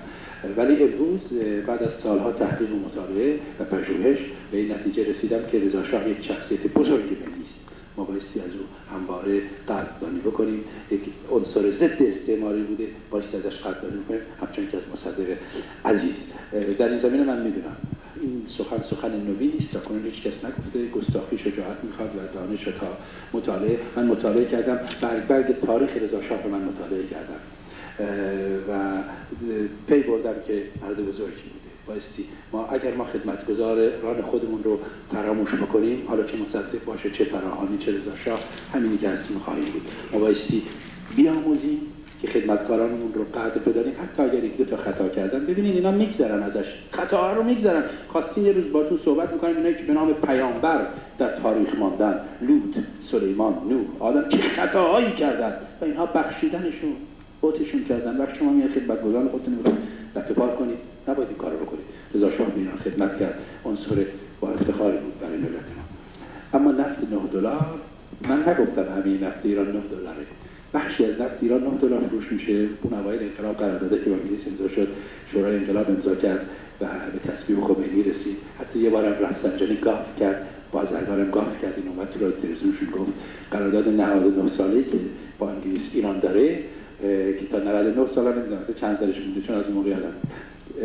ولی امروز بعد از سالها تحقیق و مطالعه و پژوهش به این نتیجه رسیدم که رضا شاه یک شخصیت بزرگی نیست ما بایستی از او همواره قدردانی بکنیم. یک عنصر ضد استعماری بوده بایستی ازش قدردانی بکنیم. همچنین که از مصدق عزیز. در این زمینه من می‌دونم. این سخن سخن نوی نیست. تا کنون هیچ کس نگفته. گستاخی شجاعت می‌خواد و دانش تا مطالعه. من مطالعه کردم. برگ برگ تاریخ رضا شاه من مطالعه کردم. و پی بردم که مرد بزرگی. بایستی. ما اگر ما خدمتگزار ران خودمون رو فراموش بکنیم حالا چه مصدق باشه چه فراهانی چه رضا همینی که هستیم خواهیم بود. ما بایستی بیاموزیم که خدمتکارانمون رو قدر بدانیم. حتی اگر یک دو تا خطا کردن ببینید اینا میگذرن ازش. خطاها رو میگذرن. خواستین یه روز باتون صحبت می‌کنیم اینایی که به نام پیامبر در تاریخ ماندن. لوط سلیمان نوح آدم. چه خطاهایی کردن؟ و اینها بخشیدنشون فوتشون کردن. وقت شما میاد خدمتگزار خودتون لطفال کنید. نباید این کار بکنید. رضا شاه ایران خدمت کرد. عنصر با افتخاری بود برای ملت ما. اما نفت 9 دلار من نگفتم همین نفت ایران 9 دلاره. بخشی از نفت ایران 9 دلار فروش میشه. اون اوایل انقلاب قرار داده که انگلیس امضا شد. شورای انقلاب امضا کرد و به تصویب خمینی رسید. حتی یه بارم رفسنجانی گاف کرد. بازرگانم گاف کرد. این اومد تو تلویزیونشون گفت. قرارداد 99 ساله که با انگلیس ایران داره که تا 99 سال نمی‌دونم چند سالش مونده چون از اون موقع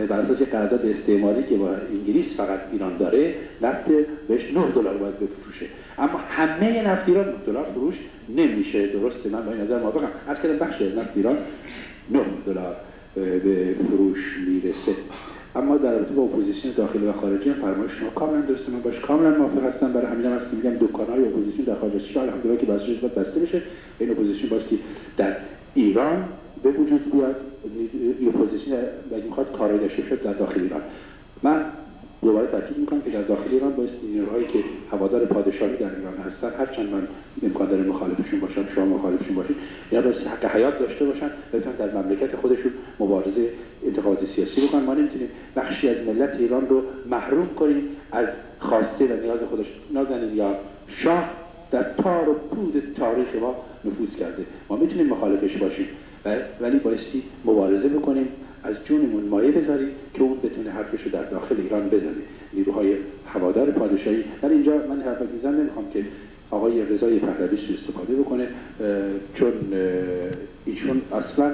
بر اساس قرارداد استعماری که با انگلیس فقط ایران داره نفت بهش 9 دلار باید بفروشه. اما همه نفت ایران 9 دلار فروش نمیشه. درسته؟ من با این نظر موافقم. عرض کردم بخشی از نفت ایران 9 دلار به فروش می‌رسه. اما در رابطه با اپوزیسیون داخلی و خارجی فرمایش شما کاملا درسته من باهاش کاملا موافق هستم. برای همین هم هست که میگم دکان‌های اپوزیسیون در خارج الحمدلله که شده بسته بشه. این اپوزیسیون بایستی در ایران به وجود بیاد. اپوزیسیون اگه می‌خواد کارایی داشته باشه در داخل ایران. من دوباره تاکید می‌کنم که در داخل ایران باید نیروهایی که هوادار پادشاهی در ایران هستن هرچند من امکان داره مخالفشون باشم شما مخالفشون باشید یا باید حق حیات داشته باشن بتونن در مملکت خودشون مبارزه انتخابات سیاسی بکنن. ما نمی‌تونیم بخشی از ملت ایران رو محروم کنیم از خواسته و نیاز خودش. نازنین یا شاه در تار و پود تاریخ ما نفوذ کرده. ما می‌تونیم مخالفش باشیم. ولی بایستی مبارزه بکنیم از جونمون مایه بذاریم که اون بتونه حرفش رو در داخل ایران بزنه. نیروهای هوادار پادشاهی. در اینجا من حرف میزن نمی‌خوام که آقای رضای پهلوی سو استفاده بکنه چون ایشون اصلا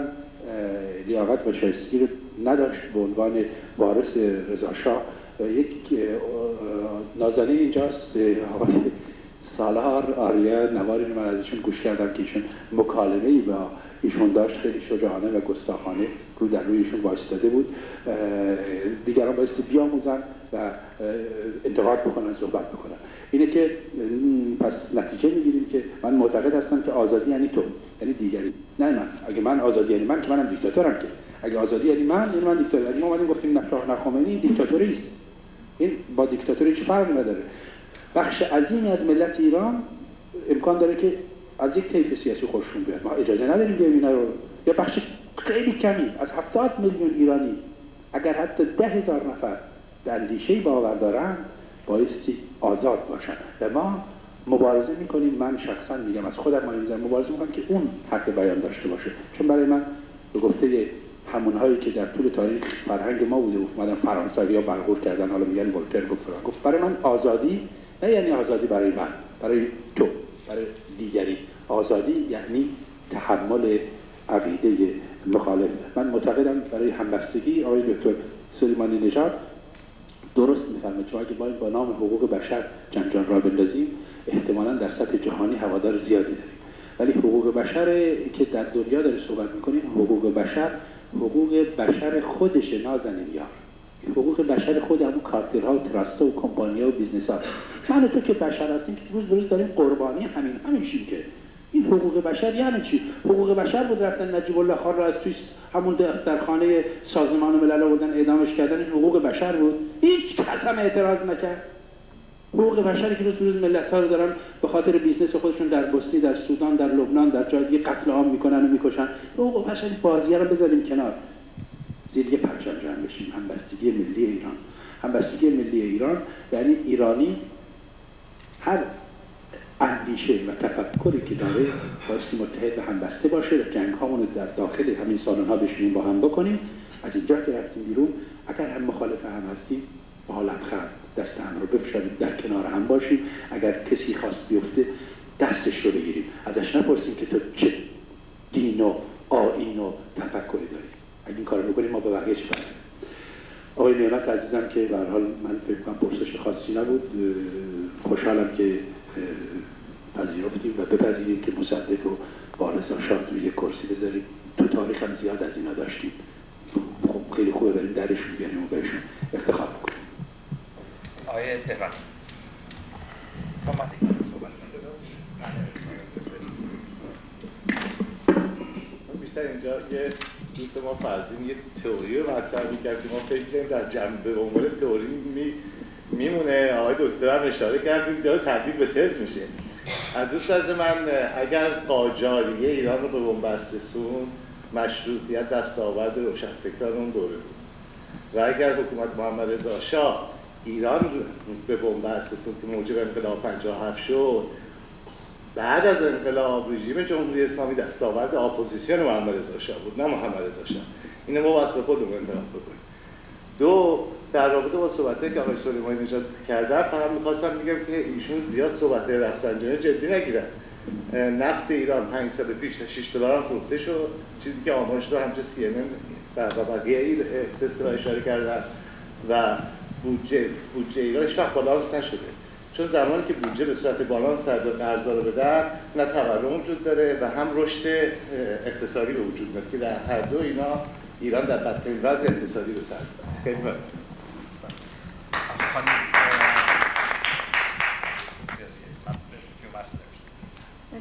لیاقت و شایستگی رو نداشت به عنوان وارث رضا یک نازنین اینجاست آقای سالار آریا نواری من ازشون گوش کردم که ایشون مکالمه ای با ایشون داشت. خیلی شجاعانه و گستاخانه رو در روی ایشون وایستاده بود. دیگران بایستی بیاموزن و انتقاد بکنن صحبت بکنن. اینه که پس نتیجه می‌گیریم که من معتقد هستم که آزادی یعنی تو یعنی دیگری. نه من. اگه من آزادی یعنی من که منم دیکتاتورم که. اگه آزادی یعنی من یعنی من دیکتاتور. اگه ما اومدیم گفتیم نفراه نخامنی دیکتاتوری است. این با دیکتاتوری هیچ فرقی نداره. بخش عظیمی از ملت ایران امکان داره که از یک طیف سیاسی خوششون بیاد. ما اجازه نداریم بیایم اینا رو یا بخش خیلی کمی از هفتاد میلیون ایرانی اگر حتی ده هزار نفر در اندیشه باور دارن بایستی آزاد باشن. و ما مبارزه می‌کنیم. من شخصا میگم از خودم من مبارزه می‌کنم که اون حق بیان داشته باشه. چون برای من به گفته همون هایی که در طول تاریخ فرهنگ ما بوده اومدن فرانسوی ها برخورد کردن حالا میگن ولتر گفت برای من آزادی نه یعنی آزادی برای من برای تو برای دیگری. آزادی یعنی تحمل عقیده مخالف. من معتقدم برای همبستگی آقای دکتر سلیمانی نژاد درست میفرمه چون اگه با نام حقوق بشر جنجان را بندازیم احتمالا در سطح جهانی هوادار زیادی داریم. ولی حقوق بشر که در دنیا داره صحبت می‌کنیم حقوق بشر حقوق بشر خودش نازنین یار. حقوق بشر خود همون کارترها و تراست و کمپانی و بیزنس ها. من تو که بشر هستیم که روز روز داریم قربانی همین همین که. این حقوق بشر یعنی چی؟ حقوق بشر بود رفتن نجیب الله خان را از توی همون در خانه سازمان ملل آوردن اعدامش کردن. این حقوق بشر بود. هیچ کس هم اعتراض نکرد. حقوق بشری که روز روز ملت ها رو دارن به خاطر بیزنس خودشون در بوسنی در سودان در لبنان در جای قتل عام می‌کنن و می‌کشن. حقوق بشری بازی رو بذاریم کنار. زیر یه پرچم جمع بشیم. همبستگی ملی ایران. همبستگی ملی ایران یعنی ایرانی هر اندیشه و تفکری که داره بایستی متحد و همبسته باشه و جنگ رو در داخل همین سالن ها بشینیم با هم بکنیم. از اینجا که رفتیم بیرون اگر هم مخالف هم هستیم با لبخند دست هم رو بفشاریم در کنار هم باشیم. اگر کسی خواست بیفته دستش رو بگیریم. ازش نپرسیم که تو چه دین و آین و تفکری داری. اگه این کار رو بکنیم ما به بقیه چه آقای نعمت عزیزم که به حال من فکر کنم پرسش خاصی نبود خوشحالم که پذیرفتیم و بپذیریم که مصدق و بارس شاه توی یک کرسی بذاریم. تو تاریخ هم زیاد از اینا داشتیم. خب خیلی خوبه داریم درشون بیاریم و بهشون افتخار بکنیم
آیه تهران.
بیشتر اینجا یه دوست ما فرزین یه تئوری رو مطرح می‌کرد که ما فکر کنیم در جنبه به عنوان تئوری می میمونه. آقای دکتر هم اشاره کردیم داره تبدیل به تز میشه. از دوست از من اگر قاجاریه ایران رو به بن‌بست رسوند مشروطیت دستاورد روشنفکران اون دوره بود. و اگر حکومت محمد رضا شاه ایران به بن‌بست رسوند که موجب انقلاب 57 شد بعد از انقلاب رژیم جمهوری اسلامی دستاورد اپوزیسیون محمد رضا شاه بود نه محمد رضا شاه. اینو ما واسه خودمون انتخاب بکنیم. دو در رابطه با صحبتایی که آقای سلیمانی نجات کردن فقط می‌خواستم بگم که ایشون زیاد صحبت رفسنجانی جدی نگیرن. نفت ایران 5 سال پیش تا 6 دلار فروخته شد. چیزی که آمارش رو همچه سی و و بقیه اشاره کردن و بودجه بودجه ایران هیچ وقت بالانس نشده. چون زمانی که بودجه به صورت بالانس در به قرضا رو بدن نه تورم وجود داره و هم رشد اقتصادی به وجود میاد که در هر دو اینا ایران در بدترین وضع اقتصادی رو سر. خیلی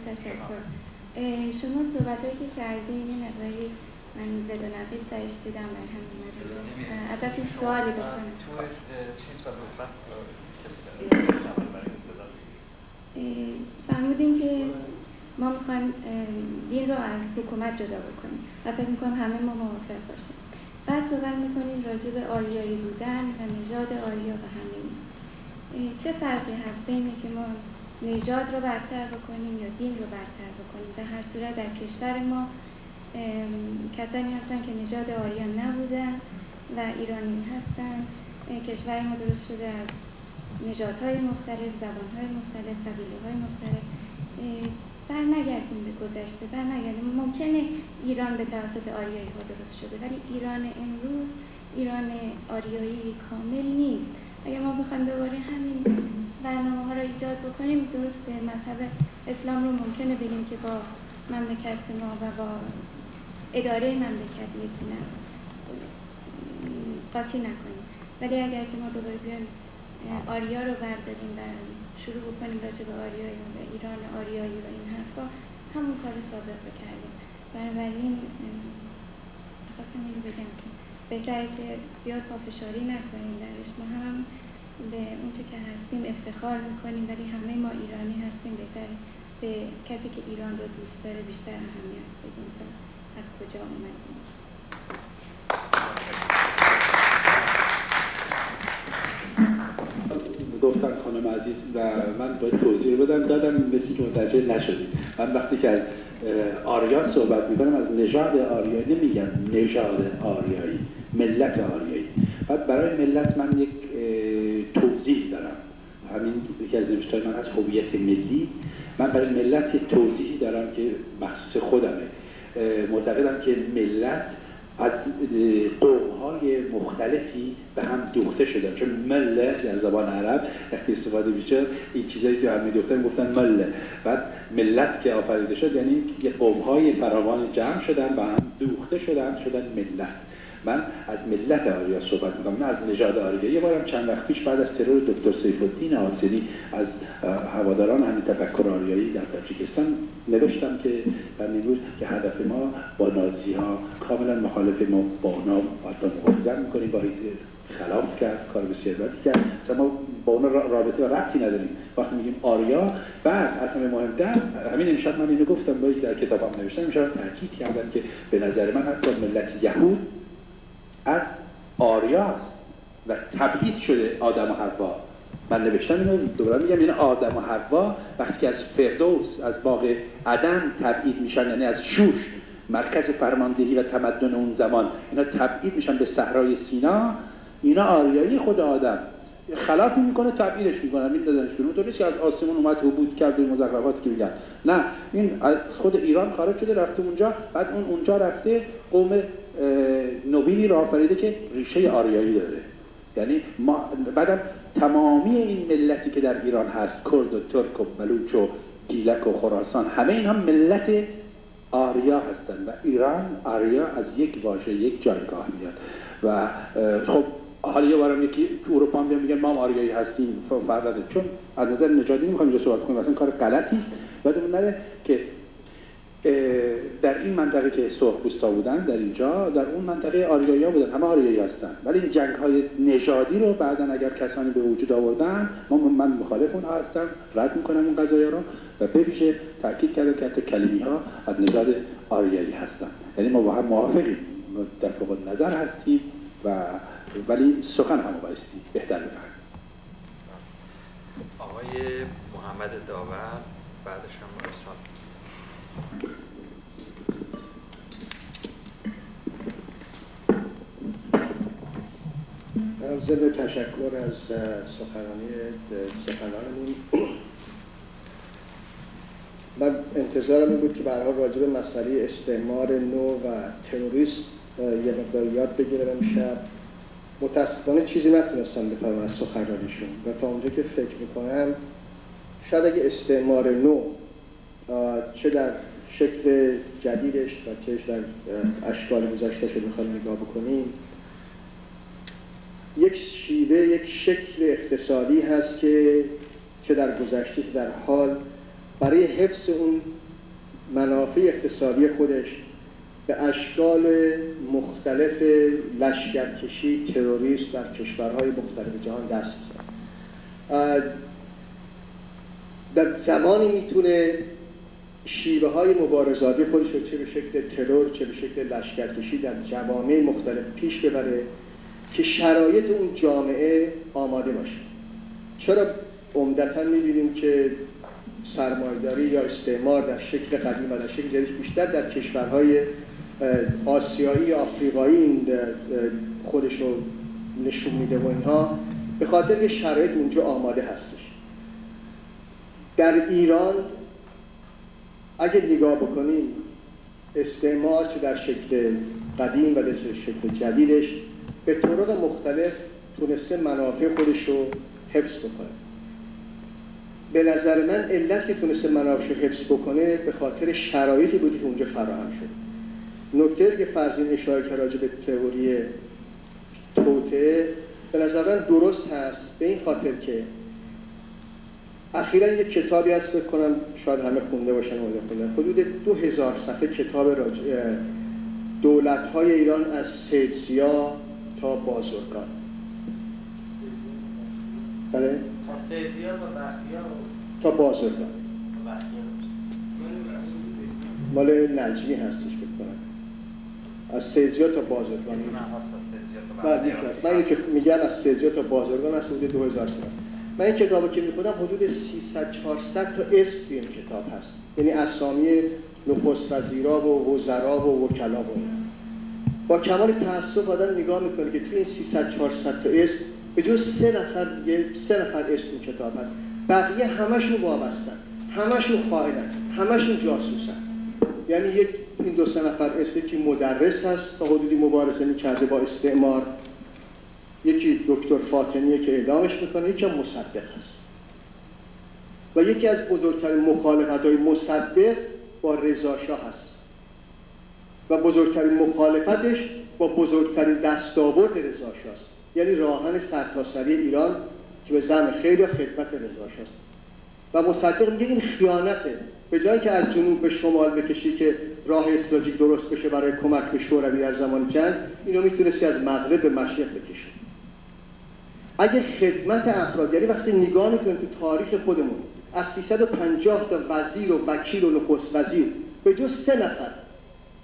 تشکر. شما صحبتهایی که کردین یه مقداری من زد و نقیص درش دیدم برای همین ازتون سوالی بکنم.
تو چیز و
فرمودین که ما می‌خوایم دین رو از حکومت جدا بکنیم و فکر می‌کنم همه ما موافق باشیم. بعد صحبت می‌کنیم راجع به آریایی بودن و نژاد آریا و همه چه فرقی هست بین که ما نژاد رو برتر بکنیم یا دین رو برتر بکنیم؟ به هر صورت در کشور ما کسانی هستن که نژاد آریان نبودن و ایرانی هستن. کشور ما درست شده از نژادهای مختلف، زبانهای مختلف، قبیله‌های مختلف اه، بر نگردیم به گذشته بر نگردیم ممکنه ایران به توسط آریایی ها درست شده ولی ایران امروز ایران آریایی کامل نیست. اگر ما بخوایم دوباره همین برنامه ها را ایجاد بکنیم درست مذهب اسلام رو ممکنه بگیم که با مملکت ما و با اداره مملکت یکی قاطی نکنیم. ولی اگر که ما دوباره بیایم آریا رو برداریم و شروع بکنیم راجع به آریایی و ایران آریایی و این حرفا. همون کار سابق رو کردیم بنابراین خواستم اینو بگم که بهتره که زیاد پافشاری نکنیم درش ما هم به اونچه که هستیم افتخار می‌کنیم ولی همه ما ایرانی هستیم. بهتر به کسی که ایران رو دوست داره بیشتر اهمیت بدیم تا از کجا اومدیم.
گفتن خانم عزیز و من باید توضیح بدم دادم. مثل که متوجه نشدید. من وقتی که از آریا صحبت می‌کنم از نژاد آریایی نمیگم نژاد آریایی ملت آریایی. بعد برای ملت من یک توضیح دارم. همین یکی از نوشتهای من از هویت ملی. من برای ملت یک توضیحی دارم که مخصوص خودمه. معتقدم که ملت از قومهای مختلفی به هم دوخته شدن. چون مله در زبان عرب وقتی استفاده میشه این چیزایی که همه دوختن گفتن مله. بعد ملت که آفریده شد یعنی قومهای فراوان جمع شدن و هم دوخته شدن شدن ملت. من از ملت آریا صحبت می‌کنم نه از نژاد آریا. یه بارم چند وقت پیش بعد از ترور دکتر سیف الدین آسیری از هواداران همین تفکر آریایی در تاجیکستان نوشتم که امروز که هدف ما با نازی ها کاملا مخالف ما با اونا مبارزه می‌کنیم با خلاف کرد کار بسیار بدی کرد. اصلا ما با اونا را- رابطه و ربطی نداریم. وقتی میگیم آریا بعد از همه مهمتر همین امشب من اینو گفتم با در کتابم نوشتم امشب تاکید کردم که به نظر من حتی ملت یهود از آریاست و تبعید شده آدم و حوا. من نوشتم اینو دوباره میگم این آدم و حوا وقتی که از فردوس از باغ عدن تبعید میشن یعنی از شوش مرکز فرماندهی و تمدن اون زمان اینا تبعید میشن به صحرای سینا. اینا آریایی خود آدم. خلافی می‌کنه تبعیدش می‌کنه. این دادنش بیرون. اونطور نیست که از آسمون اومد حبود کرد به مزخرفاتی که میگن. نه این از خود ایران خارج شده رفته اونجا. بعد اون اونجا رفته قوم نوینی را آفریده که ریشه آریایی داره. یعنی ما بعدم تمامی این ملتی که در ایران هست کرد و ترک و بلوچ و گیلک و خراسان همه اینها ملت آریا هستند و ایران آریا از یک واژه یک جایگاه میاد. و خب حالا یه بارم یکی اروپا هم میگن ما هم آریایی هستیم ف- فرق نداره. چون از نظر نژادی نمی‌خوایم اینجا صحبت کنیم اصلا کار غلطی است. یادمون نره که در این منطقه که سرخپوستا بودن در اینجا در اون منطقه آریایی بودن همه آریایی هستن. ولی این جنگ های نژادی رو بعدا اگر کسانی به وجود آوردن ما من مخالف اونها هستم رد می‌کنم اون قضايا رو و به ویژه تاکید کردم که حتی کلمی ها از نژاد آریایی هستن. یعنی ما با هم موافقیم. در فوق نظر هستیم و ولی سخن هم بایستی بهتر بفهم
آقای محمد داور بعدش
من ضمن تشکر از سخنانی سخنانمون من انتظارم این بود که برها راجع به مسئله استعمار نو و تروریست
یه مقدار یاد بگیرم امشب. متاسفانه چیزی نتونستم بفهمم از سخنرانیشون و تا اونجا که فکر می‌کنم شاید اگه استعمار نو چه در شکل جدیدش و چه در اشکال گذشتهش رو می‌خوایم نگاه بکنیم یک شیوه یک شکل اقتصادی هست که چه در گذشته در حال برای حفظ اون منافع اقتصادی خودش به اشکال مختلف لشکرکشی تروریست در کشورهای مختلف جهان دست میزن در زمانی می‌تونه شیوه های مبارزاتی خودش رو چه به شکل ترور چه به شکل لشکرکشی در جوامع مختلف پیش ببره. که شرایط اون جامعه آماده باشه. چرا عمدتا می‌بینیم که سرمایداری یا استعمار در شکل قدیم و در شکل جدید بیشتر در کشورهای آسیایی یا آفریقایی این خودش رو نشون میده و اینها به خاطر که شرایط اونجا آماده هستش. در ایران اگه نگاه بکنیم استعمار چه در شکل قدیم و در شکل جدیدش به طرق مختلف تونسته منافع خودش رو حفظ بکنه. به نظر من علت که تونسته منافعش رو حفظ بکنه به خاطر شرایطی بودی که اونجا فراهم شد. نکته که فرزین اشاره که راجع به تئوری توته به نظر من درست هست به این خاطر که اخیرا یک کتابی هست فکر کنم شاید همه خونده باشن و خوندن حدود دو هزار صفحه کتاب راجع دولت های ایران از سیدسیا تا بازرگان بله؟ تا بازرگان مال نجمی هستش بکنم از سیدزیا تا بازرگان بعد یکی هست. من اینی که میگم از سیدزیا تا بازرگان از حدود 2000 سال من این کتابو که می‌خونم حدود 300 400 تا اسم توی این کتاب هست. یعنی اسامی نخست وزیرا و وزرا و وکلا و با کمال تاسف آدم نگاه می‌کنه که توی این 300 400 تا اسم به جز سه نفر سه نفر اسم این کتاب هست. بقیه همشون وابستن. همشون خائنن همشون جاسوسن. یعنی یک این دو سه نفر اسم یکی مدرس هست تا حدودی مبارزه می‌کرده با استعمار. یکی دکتر فاطمیه که اعدامش می‌کنه یکی هم مصدق هست. و یکی از بزرگترین مخالفت های مصدق با رضاشاه هست. و بزرگترین مخالفتش با بزرگترین دستاورد رضاشاه است. یعنی راهن سرتاسری ایران که به زم خیلی خدمت رضاشاه است. و مصدق میگه این خیانته. به جایی که از جنوب به شمال بکشی که راه استراتژیک درست بشه برای کمک به شوروی در زمان جنگ اینو می‌تونستی از مغرب به مشرق بکشی. اگه خدمت افراد یعنی وقتی نگاه می‌کنیم تو تاریخ خودمون از 350 تا وزیر و وکیل و نخست وزیر به جز سه نفر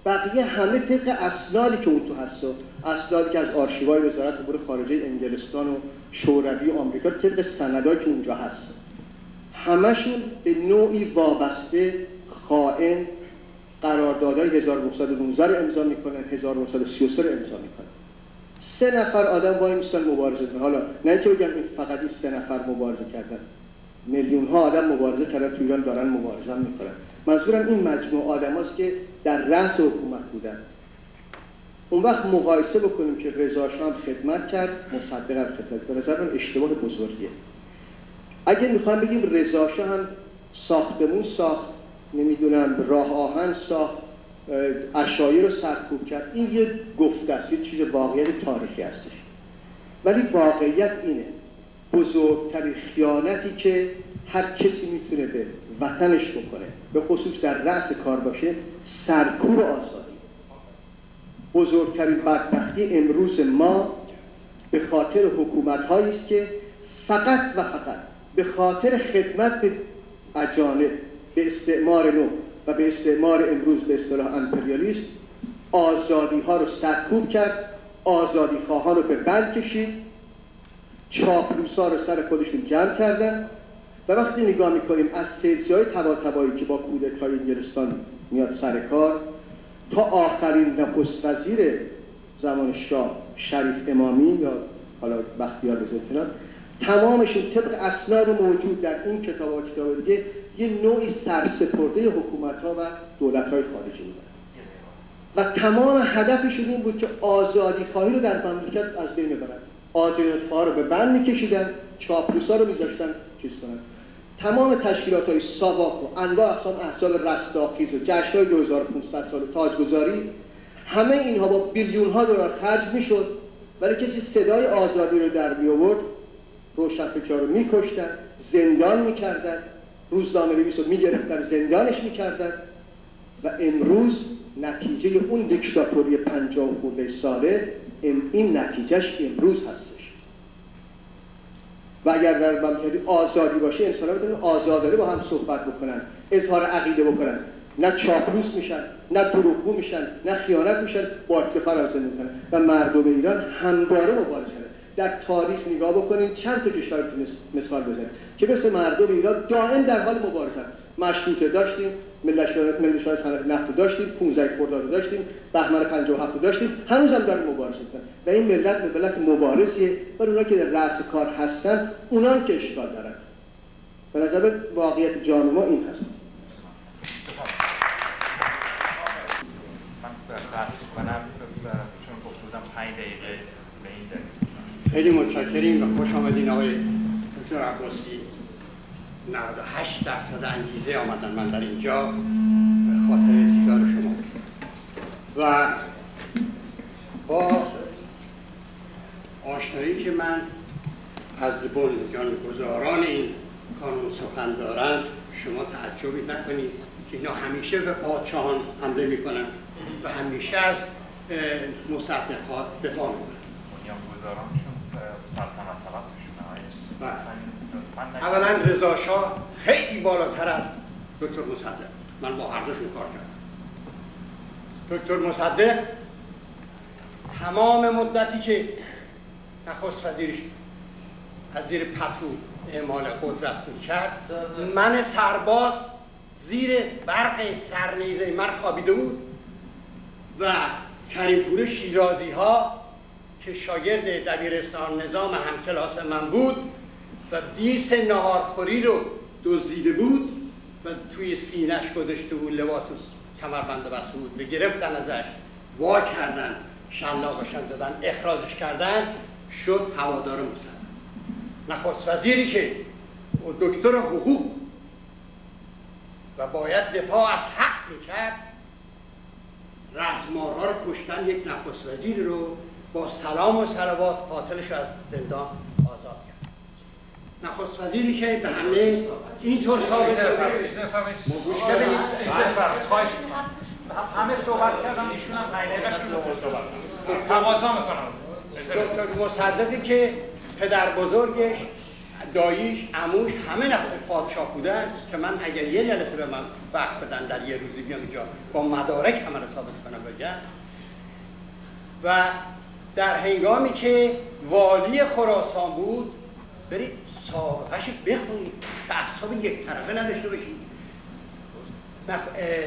بقیه همه طبق اسنادی که اون تو هست اسنادی که از آرشیوهای وزارت امور خارجه انگلستان و شوروی و آمریکا طبق سندایی که اونجا هست. همشون به نوعی وابسته خائن قراردادهای 1919 رو امضا می‌کنن 1933 رو امضا می‌کنن. سه نفر آدم وای میستن مبارزه کنن. حالا نه اینکه بگم فقط این سه نفر مبارزه کردن. میلیون ها آدم مبارزه کردن تو ایران دارن مبارزه می‌کنن. منظورم این مجموع آدم هاست که در رأس حکومت بودن. اون وقت مقایسه بکنیم که رضا هم خدمت کرد مصدق هم خدمت به نظر من اشتباه بزرگیه. اگه می‌خوام بگیم رضا هم ساختمون ساخت نمی‌دونم راه آهن ساخت اشایی رو سرکوب کرد این یه گفته است یه چیز واقعیت تاریخی هستش. ولی واقعیت اینه بزرگترین خیانتی که هر کسی می‌تونه به وطنش بکنه به خصوص در رأس کار باشه سرکوب آزادی. بزرگترین بدبختی امروز ما به خاطر حکومت است که فقط و فقط به خاطر خدمت به اجانب به استعمار نو و به استعمار امروز به اصطلاح امپریالیسم آزادی ها رو سرکوب کرد آزادی خواهان رو به بند کشید چاپلوس ها رو سر خودشون جمع کردن و وقتی نگاه می‌کنیم از سیلسی های که با کودتای انگلستان میاد سر کار تا آخرین نخست وزیر زمان شاه شریف امامی یا حالا بختیار رضا تمامشون طبق اسناد موجود در این کتاب و کتاب دیگه یه نوعی سرسپرده حکومت ها و دولت های خارجی بودن و تمام هدفشون این بود که آزادی خواهی رو در مملکت از بین ببرن. آزادی رو به بند میکشیدن چاپلوسا رو میذاشتن چیز کنن. تمام تشکیلات های ساواک و انواع اقسام احزاب رستاخیز و جشن های 2500 سال تاجگذاری همه اینها با بیلیون ها دلار خرج می‌شد ولی کسی صدای آزادی رو در می آورد روشنفکرها رو میکشتن زندان می‌کردن روزنامه نویس رو می‌گرفتن زندانش می‌کردن و امروز نتیجه اون دیکتاتوری پنجاه خورده ساله این نتیجهش امروز هستش و اگر در مملکتی آزادی باشه انسان بتونن آزادانه با هم صحبت بکنن اظهار عقیده بکنن. نه چاپلوس میشن نه دروغگو میشن نه خیانت میشن با افتخار هم زندگی می‌کنن. و مردم ایران همواره مبارزه در تاریخ نگاه بکنین چند تا کشور مثال بزنید که مثل مردم ایران دائم در حال مبارزه مشروطه داشتیم ملی های صنعت نفت داشتیم 15 خرداد داشتیم بهمن 57 داشتیم هنوز هم داریم مبارزه می‌کنن. و این ملت ملت مبارزیه. و اونا که در رأس کار هستن اونان که اشکال دارن. به نظر واقعیت جامعه ما این هست.
خیلی متشکریم و خوش آمدین آقای دکتر عباسی. 98 درصد انگیزه آمدن من در اینجا به خاطر دیدار شما. و با آشنایی که من از بنیانگذاران این کانون سخن دارند شما تعجبی نکنید که اینا همیشه به پادشاهان حمله می‌کنن و همیشه از مصدقات دفاع می‌کنن.
بنیانگذارانشون سلطنت طلبشون
اولا رضا شاه خیلی بالاتر از دکتر مصدق. من با هر دوشون کار کردم. دکتر مصدق تمام مدتی که نخست وزیرش از زیر پتو اعمال قدرت کرد من سرباز زیر برق سرنیزه من خوابیده بود و کریم پور شیرازی ها که شاگرد دبیرستان نظام همکلاس من بود و دیس نهارخوری رو دزدیده بود و توی سینش گذاشته بود لباس کمربند بسته بود. و گرفتن ازش وا کردن شلاقشان دادن اخراجش کردن شد هوادار مسلم نخست وزیری که دکتر حقوق و باید دفاع از حق می‌کرد رزمارها رو کشتن یک نخست وزیر رو با سلام و سلوات قاتلش از زندان نخست وزیری که به همه اینطور ثابت شده.
خواهش همه صحبت کردن ایشون هم حقیقتشون رو صحبت تقاضا می‌کنم.
دکتر مصدقی که پدر بزرگش داییش، عموش همه نفر پادشاه بودن که من اگر یه جلسه به من وقت بدن در یه روزی بیام اینجا با مدارک همه رو ثابت کنم بگم و در هنگامی که والی خراسان بود برید سابقهش بخونید تعصب یک طرفه نداشته باشید.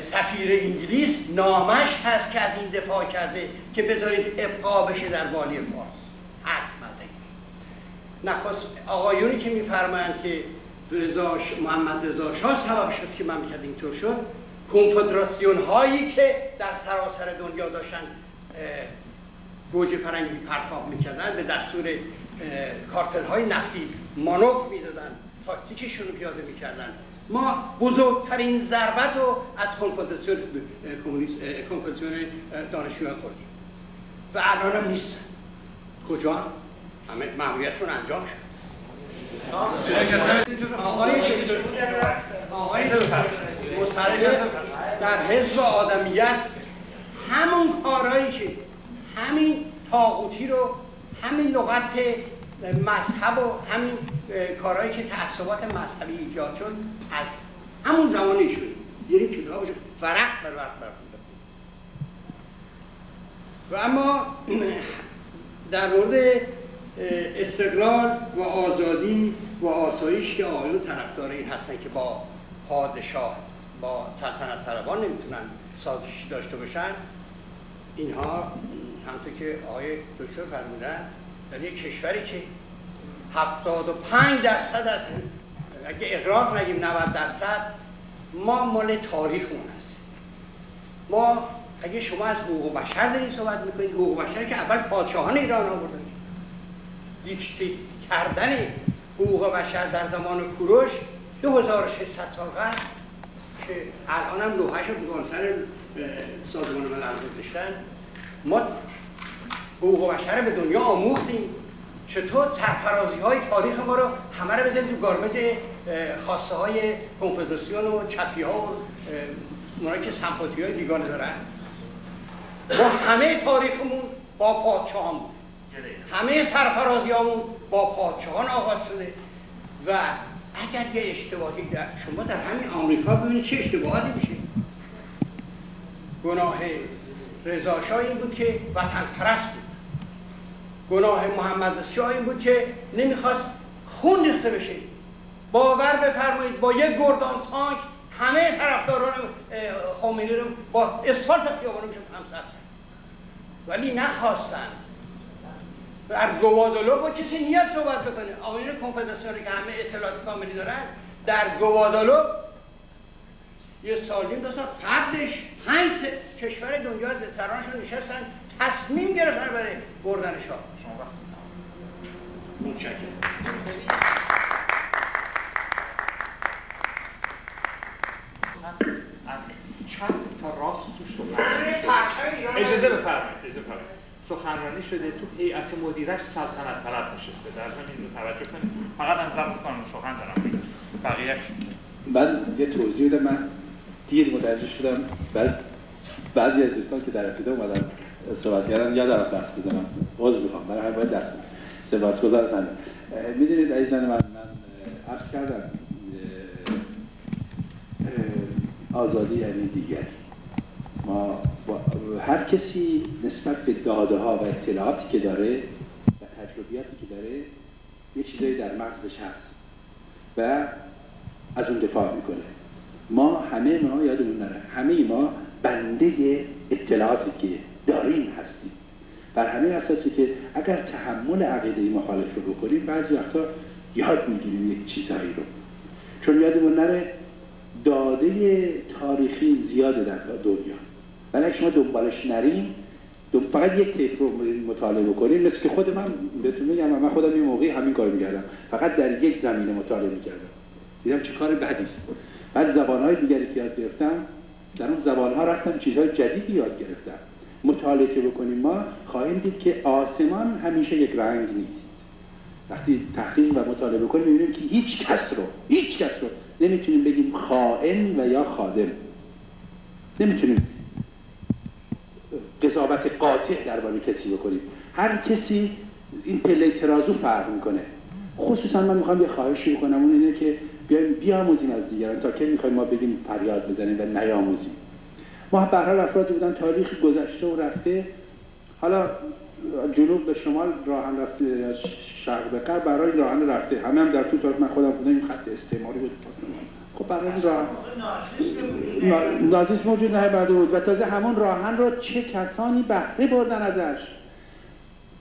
سفیر انگلیس نامش هست که از این دفاع کرده که بذارید ابقا بشه در والی فارس. حرف نخست آقایونی که میفرمایند که رضا محمد رضا شاه سبب شد که مملکت اینطور شد کنفدراسیون هایی که در سراسر دنیا داشتن گوجه فرنگی پرتاب می‌کردن به دستور کارتل های نفتی مانوف می‌دادن تاکتیکشون رو پیاده می‌کردن. ما بزرگترین ضربت رو از کنفدراسیون کنفدراسیون دانشجویان خوردیم. و الان هم نیستن کجا؟ همه معمولیتشون انجام شد. آقای آقای در حزب آدمیت همون کارهایی که همین تاغوتی رو همین لغت مذهب و همین کارهایی که تعصبات مذهبی ایجاد شد از همون زمان شد یعنی کتابش فرق بر وقت و اما در مورد استقلال و آزادی و آسایش که آقایون طرفدار این هستن که با پادشاه با سلطنت طلبان نمی‌تونن سازش داشته باشن اینها همطور که آقای دکتر فرمودن در یک کشوری که 75 درصد از اگه اقراق نگیم 90 درصد ما مال تاریخمون هست ما اگه شما از حقوق بشر دارید صحبت می‌کنید حقوق بشر که اول پادشاهان ایران آوردن. دیکته کردن حقوق بشر در زمان کوروش 2600 سال قبل که الان هم لوحش رو سازمان ملل گذاشتن ما حقوق بشر به دنیا آموختیم. چطور سرفرازی های تاریخ ما رو همه رو بزنیم تو گارمج خواسته های کنفدراسیون و چپی ها و اونایی که سمپاتی های دیگانه دارن. با همه تاریخمون با پادشاهان همه سرفرازی همون با پادشاهان آغاز شده. و اگر یه اشتباهی در شما در همین آمریکا ببینید چه اشتباهاتی میشه. گناه رضا این بود که وطن پرست بود. گناه محمد شاه این بود که نمی‌خواست خون ریخته بشه. باور بفرمایید با یک گردان تانک همه طرفداران خامنه‌ای رو با اسفالت خیابان میشون همسر. ولی نخواستن در گوادالو با کسی نیت صحبت بکنه. آقایون کنفدراسیون که همه اطلاعات کاملی دارن در گوادالو یه سالیم داشتن قبلش پنج کشور دنیا سرانشون نشستن تصمیم گرفتن برای بردن متشکرم.
از چپ تا راست تو اجازه بفرمایید اجازه بفرمایید. سخنرانی شده تو هیئت مدیرش سلطنت طلب نشسته. در زمین رو توجه کنید. فقط از زبان کنم سخن دارم. بقیهش
من یه توضیح بدم. من دیر متوجه شدم. بعد بعضی از دوستان که در ابتدا اومدن صحبت کردن. یادم دست بزنم. عذر می‌خوام. برای هر باید دست بزنم. سپاسگزار همه می‌دونید عزیزان من من عرض کردم آزادی یعنی دیگری. ما هر کسی نسبت به داده ها و اطلاعاتی که داره و تجربیاتی که داره یه چیزایی در مغزش هست و از اون دفاع می‌کنه. ما همه ما یادمون نره. همه ما بنده اطلاعاتی که داریم هستیم. بر همین اساسی که اگر تحمل عقیده مخالف رو بکنیم بعضی وقتا یاد می‌گیریم یک چیزهایی رو. چون یادمون نره داده تاریخی زیاده در دنیا. ولی اگه شما دنبالش نریم فقط یک تیپ رو مطالعه بکنیم مثل که خود من بهتون میگم من خودم یه موقعی همین کار می‌کردم. فقط در یک زمینه مطالعه می‌کردم. دیدم چه کار بدی است. بعد زبانهای دیگری که یاد گرفتم در اون زبانها رفتم چیزهای جدیدی یاد گرفتم. مطالعه بکنیم. ما خواهیم دید که آسمان همیشه یک رنگ نیست. وقتی تحقیق و مطالعه بکنیم می‌بینیم که هیچ کس رو هیچ کس رو نمی‌تونیم بگیم خائن و یا خادم. نمی‌تونیم قضاوت قاطع درباره کسی بکنیم. هر کسی این پله ترازو فرق می‌کنه. خصوصا من می‌خوام یه خواهشی بکنم اون اینه که بیایم بیاموزیم از دیگران. تا که می‌خوایم ما بگیم فریاد بزنیم و نیاموزیم. ما به هر افرادی بودن تاریخ گذشته و رفته. حالا جنوب به شمال راهن رفته شرق به غرب برای راهن رفته. همه هم در تو تاریخ من خودم خودم این خط استعماری بود. خب برای راه نازیسم موجود نه بود و تازه همون راهن رو چه کسانی بهره بردن ازش؟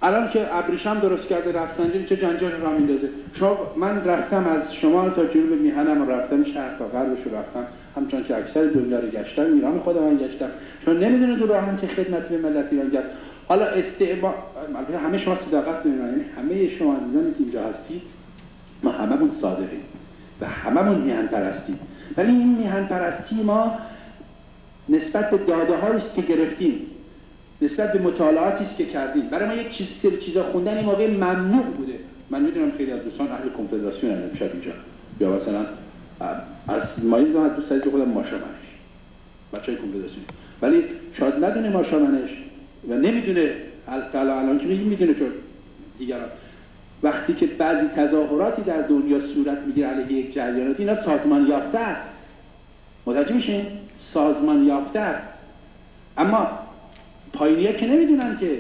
الان که ابریشم درست کرده رفسنجانی چه جنجال را میندازه. شما من رفتم از شمال تا جنوب میهنم رفتم شرق تا غربش رفتم. همچنان که اکثر دنیا رو گشتم ایران خودم هم گشتم. شما نمی‌دونه دو راهن چه خدمتی به ملت ایران کرد. حالا استعبا همه شما صداقت دارین یعنی همه شما عزیزانی که اینجا هستید ما هممون صادقیم و هممون میهن پرستیم ولی این میهن پرستی ما نسبت به داده است که گرفتیم نسبت به مطالعاتی است که کردیم. برای ما یک چیز سری چیزا خوندن این موقع ممنوع بوده. من می‌دونم خیلی از دوستان اهل کنفدراسیون هم امشب اینجا. یا مثلا از مایز هم دوست عزیز خودم ماشامنش. بچه های کنفدراسیون ولی شاید ندونه ماشامنش و نمی‌دونه الان که می‌دونه چون دیگران. وقتی که بعضی تظاهراتی در دنیا صورت می‌گیره علیه یک جریانات اینا سازمان یافته است. متوجه میشین؟ سازمان یافته است. اما پایینیا که نمی‌دونن که.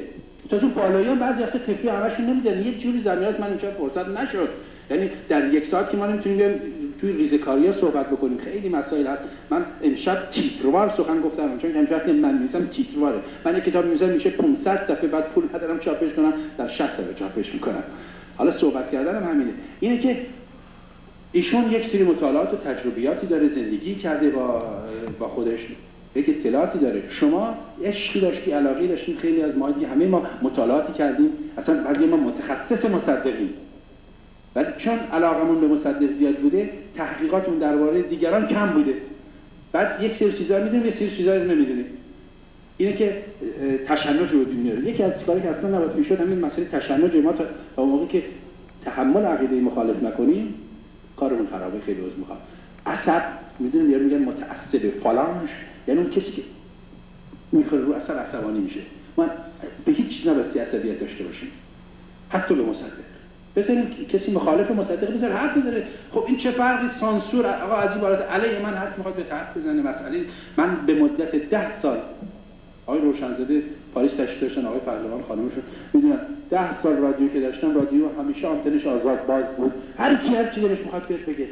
تا تو بالاییان بعضی وقتا تفی همشون نمیدن. یه جوری زمین من اینجا فرصت نشد. یعنی در یک ساعت که ما نمی‌تونیم بریم توی ریزکاری ها صحبت بکنیم. خیلی مسائل هست. من امشب تیتروار سخن گفتم. چون امشب که من می‌نویسم تیترواره. من یک کتاب می‌نویسم میشه 500 صفحه. بعد پول ندارم چاپش کنم. در 60 صفحه چاپش می‌کنم. حالا صحبت کردنم همینه. اینه که ایشون یک سری مطالعات و تجربیاتی داره زندگی کرده با با خودش. یک اطلاعاتی داره. شما عشقی داشتی علاقه داشتیم خیلی از ما همه ما مطالعاتی کردیم. اصلا بعضی ما متخصص مصدقیم. ولی چون علاقمون به مصدق زیاد بوده تحقیقاتمون درباره دیگران کم بوده. بعد یک سری چیزا می‌دونیم یه سری چیزا رو نمی‌دونیم. اینه که تشنج رو میاره یکی از کاری که اصلا نباید می‌شد همین مسئله تشنج ما تا موقعی که تحمل عقیده مخالف نکنیم کارمون خرابه خیلی از می‌خواد. عصب می‌دونیم یارو میگن متعصب فلانش. یعنی اون کسی که می‌خوره رو اصلا عصبانی میشه. من به هیچ چیز نبستی عصبیت داشته باشیم. حتی به مصدق. بذاریم کسی مخالف مصدق بذاره حرف بذاره. خب این چه فرقی سانسور؟ آقا از بالات علیه من حرف می‌خواد به حرف بزنه مسئله من به مدت ده سال آقای روشنزاده پاریس تشریف داشتن آقای پهلوان خانمشون می‌دونن ده سال رادیو که داشتم رادیو همیشه آنتنش آزاد باز بود. هر کی هر چی دلش می‌خواد بیاد بگه.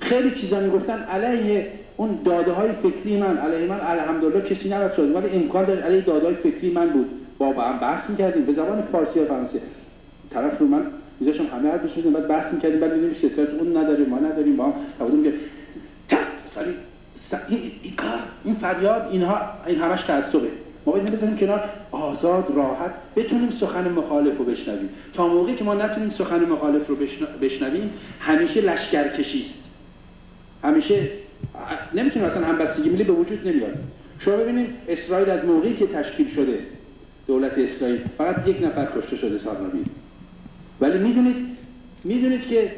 خیلی چیزا می‌گفتن. علیه اون داده های فکری من علیه من الحمدلله کسی نبود شد ولی امکان داشت علیه داده های فکری من بود. با هم بحث می‌کردیم. به زبان فارسی و فرانسه. طرف رو من میذاشم همه حرفش بزنیم بعد بحث می‌کردیم بعد می‌دونیم ستات اون نداره ما نداریم با هم که تک سالی این کار این فریاد اینها این همش تعصبه. ما باید بزنیم کنار آزاد راحت بتونیم سخن مخالف رو بشنویم. تا موقعی که ما نتونیم سخن مخالف رو بشنویم همیشه لشکرکشی است. همیشه نمی‌تونه اصلا همبستگی ملی به وجود نمیاد. شما ببینید اسرائیل از موقعی که تشکیل شده دولت اسرائیل فقط یک نفر کشته شده سارنابی ولی می‌دونید می‌دونید که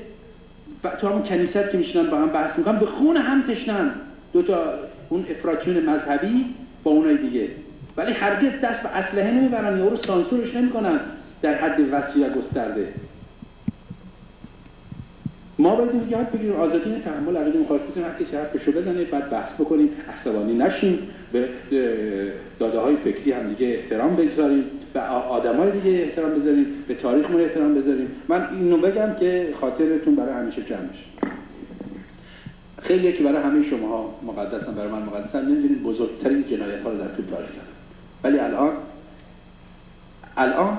تو همون کنیست که میشنن با هم بحث می‌کنن به خون هم تشنن. دو تا اون افراطیون مذهبی با اونای دیگه. ولی هرگز دست به اسلحه نمی‌برن یا رو سانسورش نمی‌کنن. در حد وسیع و گسترده. ما باید یاد بگیریم آزادی تحمل عقیده مخالف بزنیم هر کسی حرفشو بزنه بعد بحث بکنیم عصبانی نشیم به داده های فکری هم دیگه احترام بگذاریم. به آدمای دیگه احترام بذاریم به تاریخمون احترام بذاریم. من اینو بگم که خاطرتون برای همیشه جمع بشه خیلی که برای همه شما ها مقدسن برای من مقدسن. نمی‌دونید بزرگترین جنایت ها رو در طول تاریخ کردن. ولی الان الان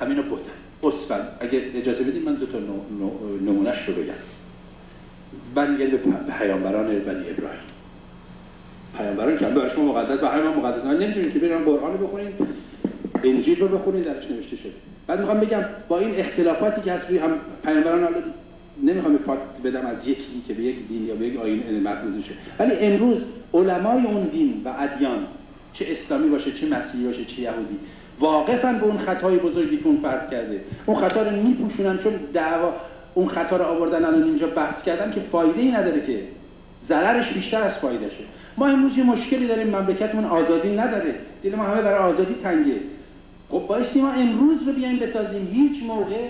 همینو بودن اصفن اگه اجازه بدید من دو تا نمونهش رو بگم. برمیگرده به پیامبران بنی ابراهیم. پیامبران که برای شما مقدس برای من مقدس. من نمی‌دونید که بریم قرآن بخونید انجیل رو بخونید درش نوشته شده. بعد می‌خوام بگم با این اختلافاتی که هست روی هم پیامبران نمی‌خوام فات بدم از یکی که به یک دین یا به یک آیین مربوط شه ولی امروز علمای اون دین و ادیان چه اسلامی باشه چه مسیحی باشه چه یهودی واقفا به اون خطای بزرگی که اون فرد کرده. اون خطا رو میپوشونن چون دعوا اون خطا رو آوردن الان اینجا بحث کردن که فایده ای نداره که. ضررش بیشتر از فایدهشه. ما امروز یه مشکلی داریم مملکتمون آزادی نداره. دل ما همه برای آزادی تنگه. خب بایستی ما امروز رو بیایم بسازیم. هیچ موقع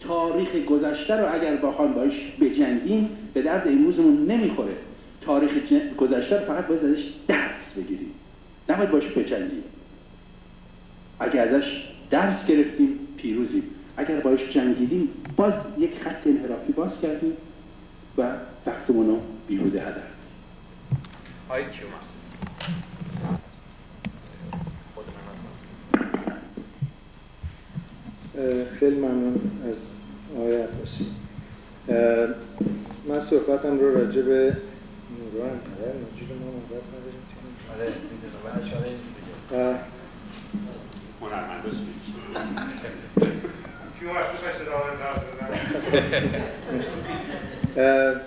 تاریخ گذشته رو اگر بخوایم باش بجنگیم به درد امروزمون نمی‌خوره. تاریخ گذشته رو فقط باید ازش درس بگیریم. نباید باش بجنگیم. اگر ازش درس گرفتیم پیروزیم. اگر باش جنگیدیم باز یک خط انحرافی باز کردیم و وقتمون رو بیهوده هدر.
آی
خیلی ممنون از آقای عباسی. من صحبتم رو راجع به نوران نجیب ما مدت نداریم. آره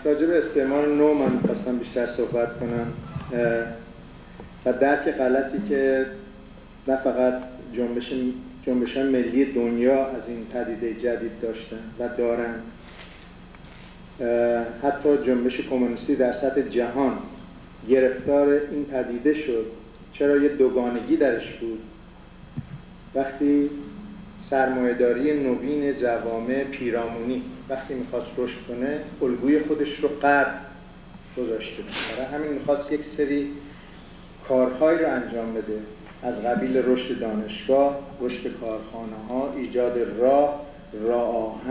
راجع به استعمار نو من خواستم بیشتر صحبت کنم. و درک غلطی که نه فقط جنبش جنبش ملی دنیا از این پدیده جدید داشتن و دارن. حتی جنبش کمونیستی در سطح جهان گرفتار این پدیده شد. چرا یه دوگانگی درش بود؟ وقتی سرمایهداری نوین جوامع پیرامونی وقتی می‌خواست رشد کنه الگوی خودش رو قرد گذاشته برای همین می‌خواست یک سری کارهایی رو انجام بده. از قبیل رشد دانشگاه رشد کارخانه ها ایجاد راه راه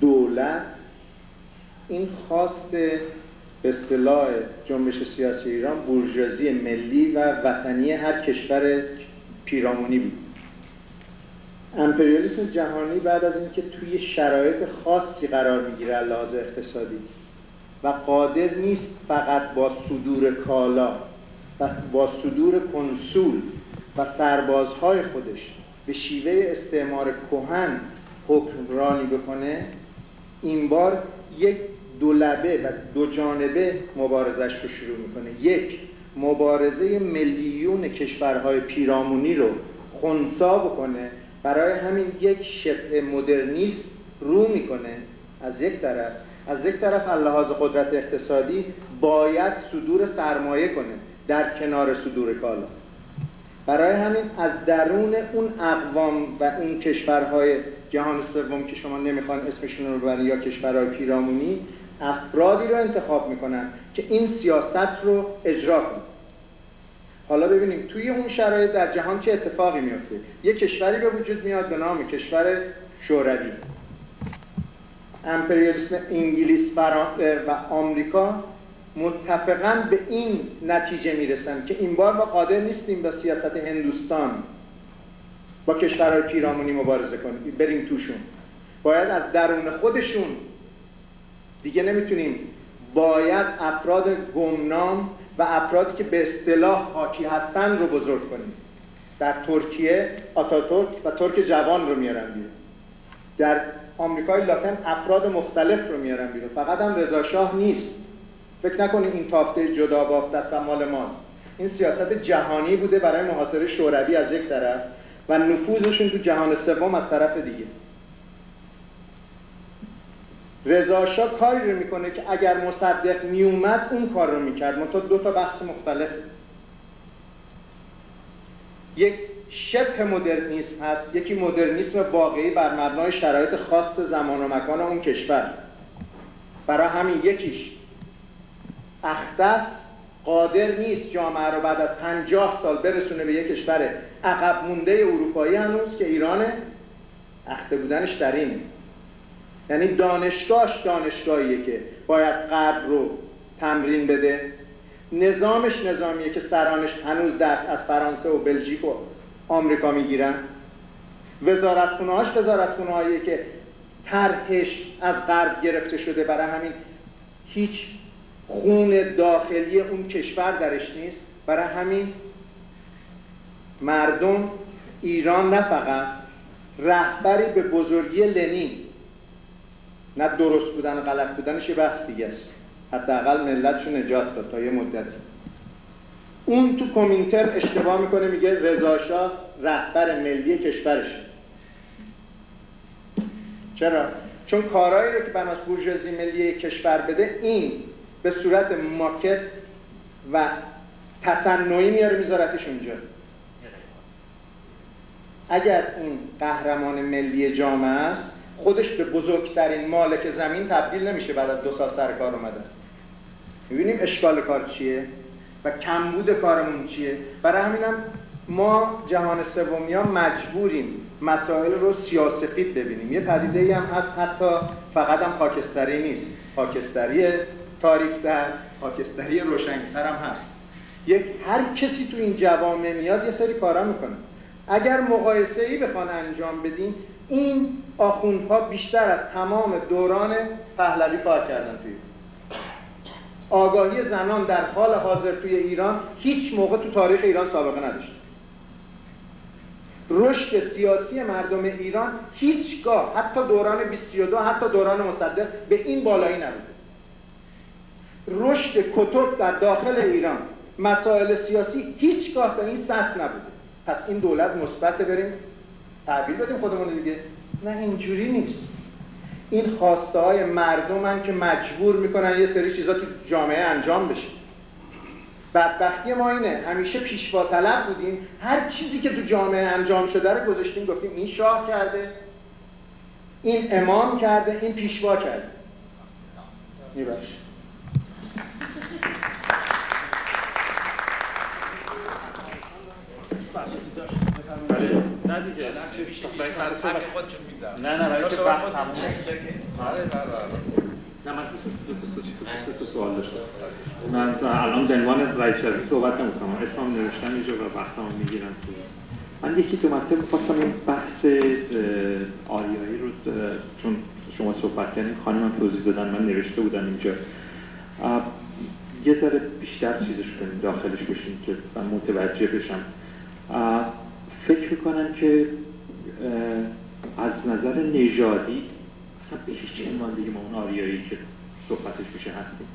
دولت. این خواست به اصطلاح جنبش سیاسی ایران بورژوازی ملی و وطنی هر کشور پیرامونی بود. امپریالیسم جهانی بعد از اینکه توی شرایط خاصی قرار می‌گیره لحاظ اقتصادی و قادر نیست فقط با صدور کالا با صدور کنسول و سربازهای خودش به شیوه استعمار کهن حکمرانی بکنه این بار یک دولبه و دو جانبه مبارزش رو شروع می‌کنه. یک مبارزه میلیون کشورهای پیرامونی رو خونسا بکنه. برای همین یک شبه مدرنیست رو می‌کنه. از یک طرف از یک طرف لحاظ قدرت اقتصادی باید صدور سرمایه کنه. در کنار صدور کالا. برای همین از درون اون اقوام و اون کشورهای جهان سوم که شما نمی‌خوان اسمشون رو ببرین یا کشورهای پیرامونی افرادی رو انتخاب می‌کنن که این سیاست رو اجرا کنن. حالا ببینیم توی اون شرایط در جهان چه اتفاقی میفته یه کشوری به وجود میاد به نام کشور شوروی. امپریالیسم انگلیس و آمریکا متفقا به این نتیجه می‌رسن که این بار ما قادر نیستیم با سیاست هندوستان با کشورهای پیرامونی مبارزه کنیم بریم توشون. باید از درون خودشون دیگه نمی‌تونیم. باید افراد گمنام و افرادی که به اصطلاح خاکی هستن رو بزرگ کنیم. در ترکیه آتاتورک و ترک جوان رو میارن بیرون. در آمریکای لاتین افراد مختلف رو میارن بیرون. فقط هم رضا شاه نیست. فکر نکنید این تافته جدا بافته است و مال ماست. این سیاست جهانی بوده برای محاصره شوروی از یک طرف و نفوذشون تو جهان سوم از طرف دیگه. رضا کاری رو می‌کنه که اگر مصدق میومد اون کار رو می‌کرد. منتها دو تا بحث مختلف. یک شبه مدرنیسم هست. یکی مدرنیسم واقعی بر مبنای شرایط خاص زمان و مکان اون کشور. برای همین یکیش اختص قادر نیست جامعه رو بعد از 50 سال برسونه به یک کشور عقب مونده اروپایی هنوز که ایران اخته بودنش در اینه یعنی دانشگاهش دانشگاهیه که باید غرب رو تمرین بده. نظامش نظامیه که سرانش هنوز درس از فرانسه و بلژیک و آمریکا می‌گیرن. وزارتخونه هاش وزارتخونه که طرحش از غرب گرفته شده برای همین هیچ خون داخلی اون کشور درش نیست. برای همین مردم ایران نه فقط رهبری به بزرگی لنین نه درست بودن غلط بودنش یه بحث دیگه است. حداقل ملتشو نجات داد تا یه مدتی. اون تو کومینتر اشتباه می‌کنه میگه رضا رهبر ملی کشورشه. چرا؟ چون کارهایی رو که بناس بورژوازی ملی کشور بده این به صورت ماکت و تصنعی میاره میذارتش اونجا. اگر این قهرمان ملی جامعه است خودش به بزرگترین مالک زمین تبدیل نمیشه بعد از دو سال سر کار اومدن. می‌بینیم اشکال کار چیه و کمبود کارمون چیه؟ برای همینم ما جهان سومی ها مجبوریم مسائل رو سیاسفید ببینیم. یه پدیده ای هم هست حتی فقط هم خاکستری نیست. خاکستری تاریک در خاکستری روشنگتر هم هست. یک هر کسی تو این جوامع میاد یه سری کارا می‌کنه. اگر مقایسه ای بخوان انجام بدین این آخوندها بیشتر از تمام دوران پهلوی کار کردن توی آگاهی زنان در حال حاضر توی ایران هیچ موقع تو تاریخ ایران سابقه نداشت رشد سیاسی مردم ایران هیچگاه حتی دوران 22 حتی دوران مصدق به این بالایی نبوده. رشد کتب در داخل ایران. مسائل سیاسی هیچگاه به این سطح نبوده. پس این دولت مثبت بریم. تحویل بدیم خودمون دیگه. نه اینجوری نیست. این خواسته های مردم که مجبور می‌کنن یه سری چیزا تو جامعه انجام بشه. بدبختی ما اینه. همیشه پیشوا طلب بودیم. هر چیزی که تو جامعه انجام شده رو گذاشتیم گفتیم این شاه کرده این امام کرده این پیشوا کرده. میبخش
نه دیگه. نه نه برای که وقت تموم
آره
نه من دو سوال داشتم. من الان به عنوان رئیس شهری صحبت نمی‌کنم. اسمم نوشتم اینجا و وقتمو می‌گیرم من یکی دو مرتبه می‌خواستم این بحث آریایی رو چون شما صحبت کردین خانم من توضیح دادن من نوشته بودم اینجا. یه ذره بیشتر چیزش کنیم داخلش بشیم که من متوجه بشم. فکر می‌کنم که از نظر نژادی اصلا به هیچ عنوان دیگه ما اون آریایی که صحبتش میشه هستیم.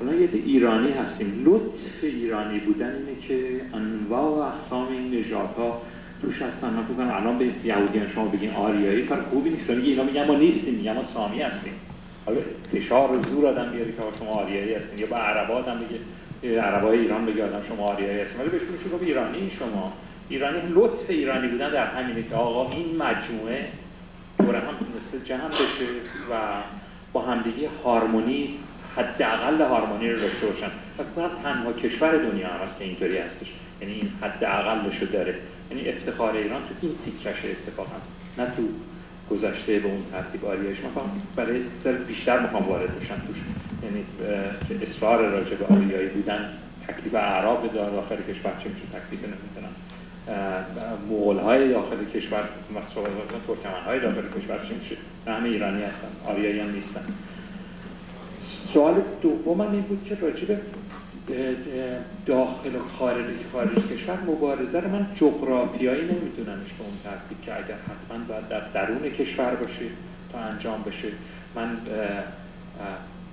اونا یه ایرانی هستیم. لطف ایرانی بودن اینه که انواع و اقسام این نژادها توش هستن. من فکر الان به یهودیان شما بگین آریایی فرق خوبی نیست. میگه اینا میگن ما نیستیم میگن ما سامی هستیم. حالا فشار زور آدم بیاره که شما آریایی هستین. یا با عربا آدم بگه عربای ایران بگه آدم شما آریایی هستین. ولی بهش میشه گفت ایرانی شما. ایرانی لطف ایرانی بودن در همینه که آقا این مجموعه دور هم تونسته جمع بشه و با همدیگه هارمونی حداقل هارمونی رو داشته باشن. فکر تنها کشور دنیا هم هست که اینطوری هستش. یعنی این حداقلش رو داره. یعنی افتخار ایران تو این تیکش اتفاق هست نه تو گذشته به اون ترتیب آریایش. می‌خوام برای بیشتر می‌خوام وارد بشن توش. یعنی اصرار راجع به آریایی بودن تکلیف اعراب داخل کشور چه میشه تکلیف نمی‌تونم مغول های داخل کشور مصابه ترکمن های داخل کشور میشه همه ایرانی هستن آریایی هم نیستن. سوال دوم این بود که راجع به داخل و خارج خارج کشور مبارزه رو من جغرافیایی نمیدونمش به اون ترتیب که اگر حتما باید در درون کشور باشه تا انجام بشه. من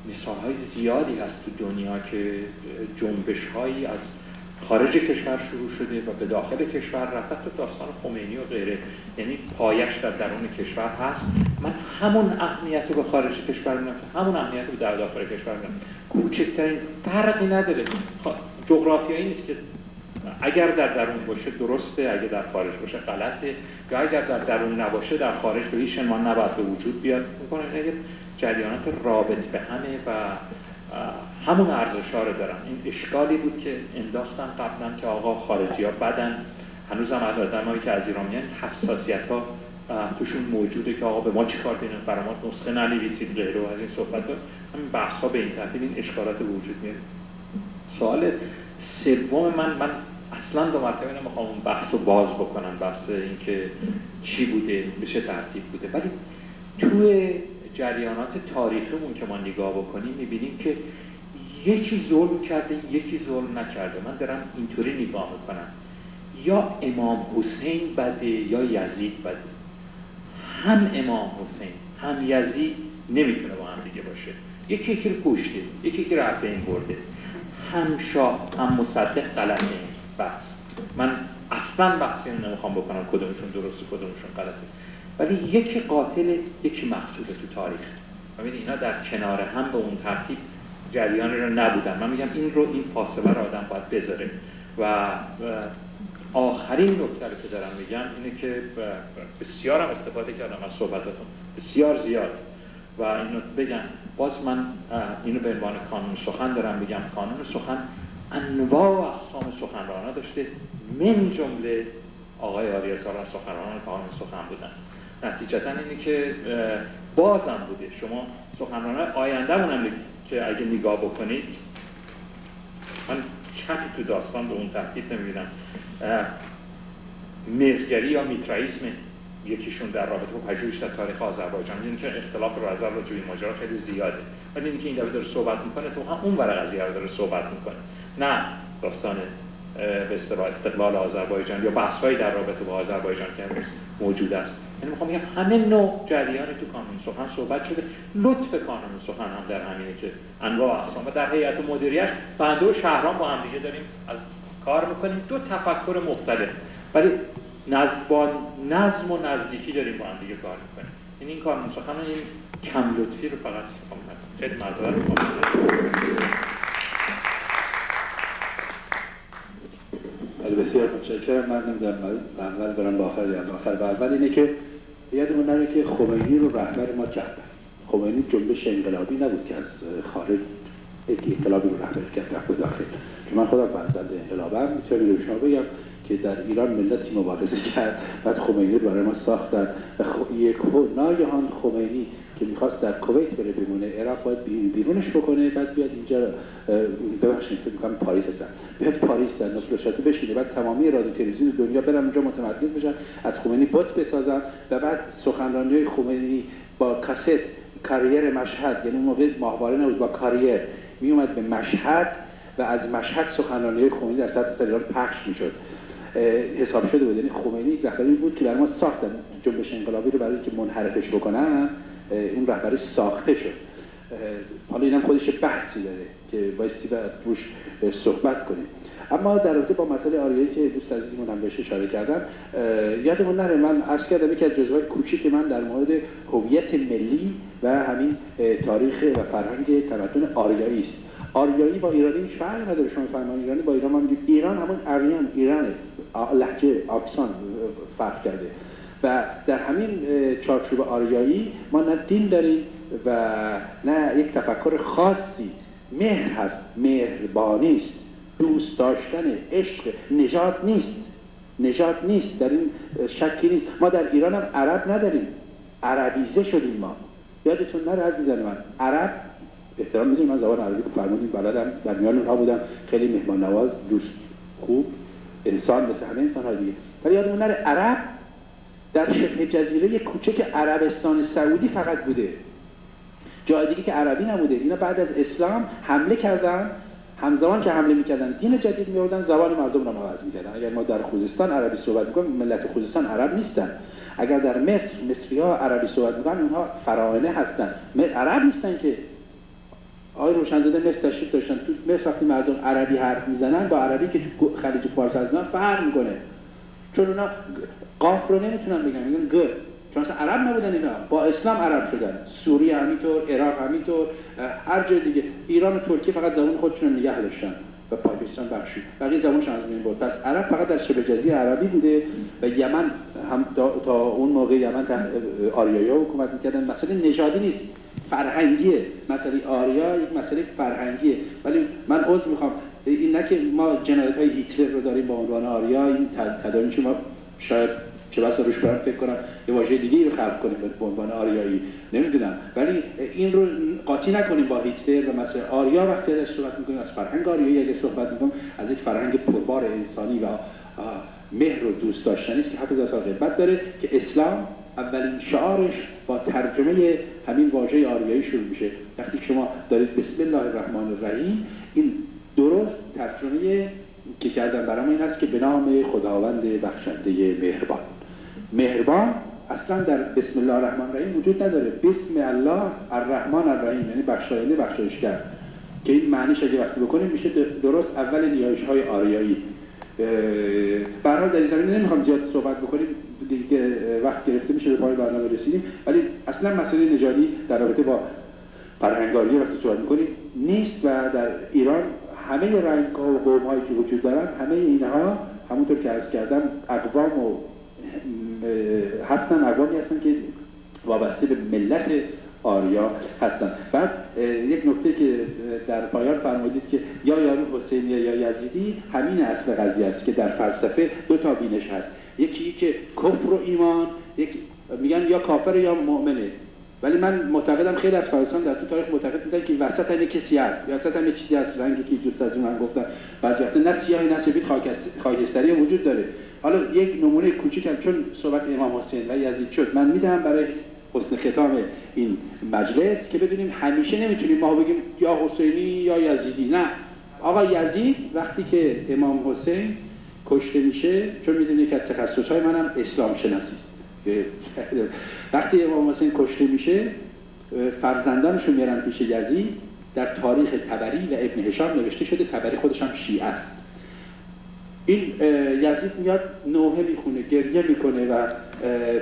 مثال های زیادی هست تو دنیا که جنبش هایی از خارج کشور شروع شده و به داخل کشور رفت. تا داستان خمینی و غیره. یعنی پایش در درون کشور هست. من همون اهمیت رو به خارج کشور میدم همون اهمیت رو در داخل کشور میدم کوچکترین فرقی نداره. جغرافیایی نیست که اگر در درون باشه درسته اگر در خارج باشه غلطه. یا اگر در درون نباشه در خارج به هیچ ما نباید به وجود بیاد. می‌کنه. اگر جریانات رابط به همه و همون ارزش ها رو دارن. این اشکالی بود که انداختن قبلا که آقا خارجی ها بدن. هنوز هم آدمایی که از ایران میان حساسیت ها توشون موجوده که آقا به ما چیکار کنید برای ما نسخه ننویسید غیره از این صحبت ها. همین بحث ها به این ترتیب این اشکالات وجود میاد سوال سوم من من اصلا دو مرتبه نمی‌خوام اون بحث رو باز بکنم بحث اینکه چی بوده به چه ترتیب بوده. ولی توی جریانات تاریخیمون که ما نگاه بکنیم می‌بینیم که یکی ظلم کرده یکی ظلم نکرده. من دارم اینطوری نگاه می‌کنم. یا امام حسین بده یا یزید بده. هم امام حسین هم یزید نمی‌تونه با هم دیگه باشه. یکی یکی رو کشته یکی یکی رو این برده. هم شاه هم مصدق غلطه. بحث من اصلا بحثی نمی‌خوام بکنم کدومشون درسته کدومشون غلطه. ولی یکی قاتل یکی مقتوله تو تاریخ. ببین اینا در کنار هم به اون ترتیب جریانی رو نبودن. من میگم این رو این فاصله رو آدم باید بذاره. و آخرین نکته که دارم میگم اینه که بسیار هم استفاده کردم از صحبتاتون. بسیار زیاد. و اینو بگم. باز من اینو به عنوان کانون سخن دارم میگم. کانون سخن انواع و اقسام سخنرانا داشته. من جمله آقای آریا سالان سخنرانان کانون سخن بودن. نتیجتا اینه که بازم بوده. شما سخنرانان آینده هم که اگه نگاه بکنید من چند تو داستان به اون تحقیق نمی‌بینم. مرگری یا میترائیسم یکیشون در رابطه با پژوهش در تاریخ آذربایجان. این که اختلاف رو از این ماجرا خیلی زیاده. ولی اینکه این داره صحبت می‌کنه تو هم اون ور قضیه رو داره صحبت می‌کنه. نه داستان به استقلال آذربایجان یا بحث‌هایی در رابطه با آذربایجان که موجود است. یعنی می‌خوام بگم همه نوع جریان تو کانون سخن صحبت شده. لطف کانون سخن هم در همینه که انواع اقسام. و در هیئت مدیریت بنده و شهران با هم دیگه داریم از کار می‌کنیم. دو تفکر مختلف. ولی نزد با نظم و نزدیکی داریم با هم دیگه کار می‌کنیم. این این کانون سخن این کم لطفی رو فقط خیلی معذرت بسیار متشکرم. من نمی‌دونم اول برم با آخر از آخر و اول اینه که یادمون نره که خمینی رو رهبر ما کردن خمینی جنبش انقلابی نبود که از خارج انقلابی رو رهبر کرد رفت داخل. که من خودم فرزند انقلابم می‌تونم به شما بگم که در ایران ملتی مبارزه کرد بعد خمینی رو برای ما ساختن. یک ناگهان خمینی که می‌خواست در کویت بره بمونه عراق باید بیرونش بکنه بعد بیاد اینجا ببخشید فکر می‌کنم پاریس هستن. بیاد پاریس در نصر شاتو بشینه بعد تمامی رادیو تلویزیون دنیا برن اونجا متمرکز بشن از خمینی بوت بسازن و بعد سخنرانی خمینی با کاست کاریر مشهد یعنی موقع ماهواره نبود با کاریر
می اومد به مشهد و از مشهد سخنرانی خمینی در سطح سر ایران پخش می‌شد. حساب شده بود. یعنی خمینی رهبری بود که برای ما ساختن جنبش انقلابی رو برای اینکه منحرفش بکنن. اون رهبری ساخته شد حالا اینم خودش بحثی داره که بایستی و روش صحبت کنیم. اما در رابطه با مسئله آریایی که دوست عزیزمون هم بهش اشاره کردن یادمون نره من عرض کردم یکی از جزوهای کوچیک من در مورد هویت ملی و همین تاریخ و فرهنگ تمدن آریایی است. آریایی با ایرانی هیچ فرقی نداره. شما فرمان ایرانی با ایران هم ایران همون اریان ایرانه. لحجه آکسان فرق کرده. و در همین چارچوب آریایی ما نه دین داریم و نه یک تفکر خاصی. مهر هست. مهربانی است. دوست داشتن عشق نجات نیست. نجات نیست. در این شکی نیست. ما در ایران هم عرب نداریم. عربیزه شدیم ما. یادتون نره عزیزان من. عرب احترام می‌دونیم من زبان عربی که فرمودیم. بلدم. در میان اونها بودم. خیلی مهمان نواز دوست خوب انسان مثل همه انسان های دیگه. ولی یادمون نره عرب در شبه جزیره کوچک عربستان سعودی فقط بوده. جای دیگه که عربی نبوده. اینا بعد از اسلام حمله کردن. همزمان که حمله می‌کردن دین جدید میوردن زبان مردم رو عوض می‌کردن. اگر ما در خوزستان عربی صحبت می‌کنیم ملت خوزستان عرب نیستن. اگر در مصر مصری ها عربی صحبت می‌کنن اونها فراعنه هستن. عرب نیستن که آقای روشنزاده مصر تشریف داشتن. تو مصر وقتی مردم عربی حرف می‌زنن با عربی که خلیج فارس هستن فرق می‌کنه. چون اونا قاف رو نمی‌تونن بگن میگن گ چون اصلا عرب نبودن اینا. با اسلام عرب شدن. سوریه همینطور عراق همینطور هر جای دیگه. ایران و ترکیه فقط زبان خودشون نگه داشتن و پاکستان بخشید بقیه زبانشون از بین بود پس عرب فقط در شبه جزیره عربی بوده و یمن هم تا, اون موقع یمن تحت آریایی حکومت می‌کردن. مسئله نژادی نیست. فرهنگیه. مسئله آریا یک مسئله فرهنگیه. ولی من عذر می‌خوام. این نه که ما جنایت های هیتلر رو داریم با عنوان آریا این تدامی ما شاید چه بسا روش برم فکر کنم یه واژه دیگه رو خلق کنیم به عنوان آریایی. نمی‌دونم. ولی این رو قاطی نکنیم با هیتلر و مثلا آریا وقتی ازش صحبت می‌کنیم از فرهنگ آریایی اگه صحبت می‌کنیم از یک فرهنگ پربار انسانی و مهر و دوست داشتنی است که حق از غیبت داره که اسلام اولین شعارش با ترجمه همین واژه آریایی شروع میشه. وقتی شما دارید بسم الله الرحمن الرحیم این درست ترجمه که کردم برام این است که به نام خداوند بخشنده مهربان. مهربان اصلا در بسم الله الرحمن الرحیم وجود نداره. بسم الله الرحمن الرحیم یعنی بخشاینده بخشایشگر. که این معنیش اگه وقتی بکنیم میشه درست اول نیایش های آریایی برحال در این زمینه نمی‌خوام زیاد صحبت بکنیم دیگه وقت گرفته میشه به پای برنامه رسیدیم. ولی اصلا مسئله نژادی در رابطه با فرهنگاری وقتی صحبت می‌کنیم نیست و در ایران همه رنگ ها و قوم هایی که وجود دارن همه اینها همونطور که عرض کردم اقوام و هستن اقوامی هستن که وابسته به ملت آریا هستن. بعد یک نکته که در پایان فرمودید که یا یارو حسینی یا یزیدی همین اصل قضیه است که در فلسفه دو تا بینش هست. یکی که کفر و ایمان یک میگن یا کافر یا مؤمنه. ولی من معتقدم خیلی از فارسان در تو تاریخ معتقد بودن که وسط هم کسی هست. وسط هم چیزی هست. رنگی که دوست از من گفتن. بعضی وقتا نه سیاهی نه سفید خاکستری وجود داره. حالا یک نمونه کوچیکم چون صحبت امام حسین و یزید شد من میدم برای حسن ختام این مجلس که بدونیم همیشه نمی‌تونیم ما بگیم یا حسینی یا یزیدی. نه. آقا یزید وقتی که امام حسین کشته میشه چون می‌دونید که تخصص های منم اسلام شناسی است. وقتی امام حسین کشته میشه فرزندانشون میرن پیش یزید در تاریخ تبری و ابن هشام نوشته شده تبری خودش هم شیعه است. این یزید میاد نوحه می‌خونه گریه می‌کنه و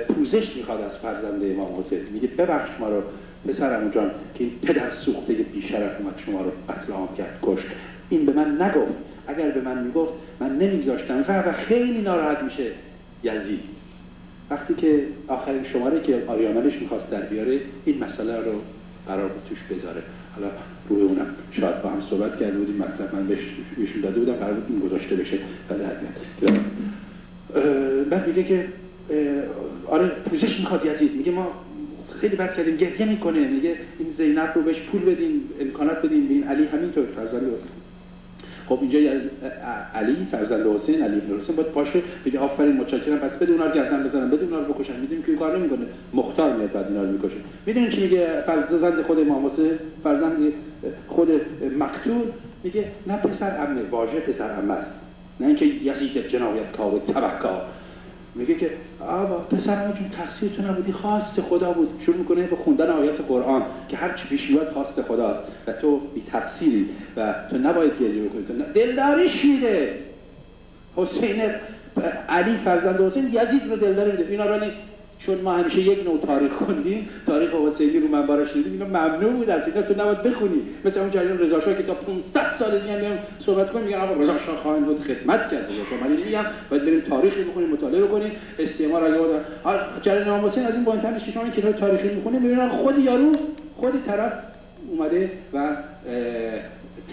پوزش می‌خواد از فرزند امام حسین. میگه ببخش ما رو پسرم جان که این پدر سوخته بیشرف اومد شما رو قتل عام کرد کشت. این به من نگفت. اگر به من می‌گفت من نمیگذاشتم. و خیلی ناراحت میشه یزید. وقتی که آخرین شماره که آریامنش می‌خواست در بیاره این مسئله رو قرار بود توش بذاره. حالا روی اونم شاید با هم صحبت کرده بودیم مطلب من بهش داده بودم قرار بود گذاشته بشه بعد میگه که آره پوزش می‌خواد یزید. میگه ما خیلی بد کردیم گریه می‌کنه. میگه این زینب رو بهش پول بدین امکانات بدین به این علی همینطور فرزند خب اینجا علی فرزند حسین علی ابن حسین باید باشه بگه آفرین متشکرم. پس بده اونا رو گردن بزنن. بده اونا رو بکشن. می‌دونیم که کار نمی‌کنه. مختار میاد بعد اینا رو می‌کشه. می‌دونین چی میگه فرزند خود امام حسین؟ فرزند خود مقتول. میگه نه پسر عمه واژه پسر عمه است. نه اینکه یزید جنایت کار تبکار میگه که آبا پسرم جون تقصیر تو نبودی خواست خدا بود. شروع می‌کنه به خوندن آیات قرآن که هر چی پیش بیاد خواست خداست. و تو بی تقصیری و تو نباید گریه بکنی. تو دلداریش میده. حسین علی فرزند حسین یزید رو دلداری میده. اینا رو چون ما همیشه یک نوع تاریخ خوندیم تاریخ حسینی رو منبرش دیدیم اینو ممنوع بود از اینا تو نباید بخونی. مثل اون جریان رضا شاه که تا 500 سال دیگه میام صحبت کنیم میگن آقا رضا شاه خواهند بود خدمت کرد. رضا شاه من میگم باید بریم تاریخی بخونیم مطالعه کنیم. استعمار اگه بود جریان امام حسین از این با این که شما کتاب تاریخی می‌خونیم می‌بینن خود یارو خود طرف اومده و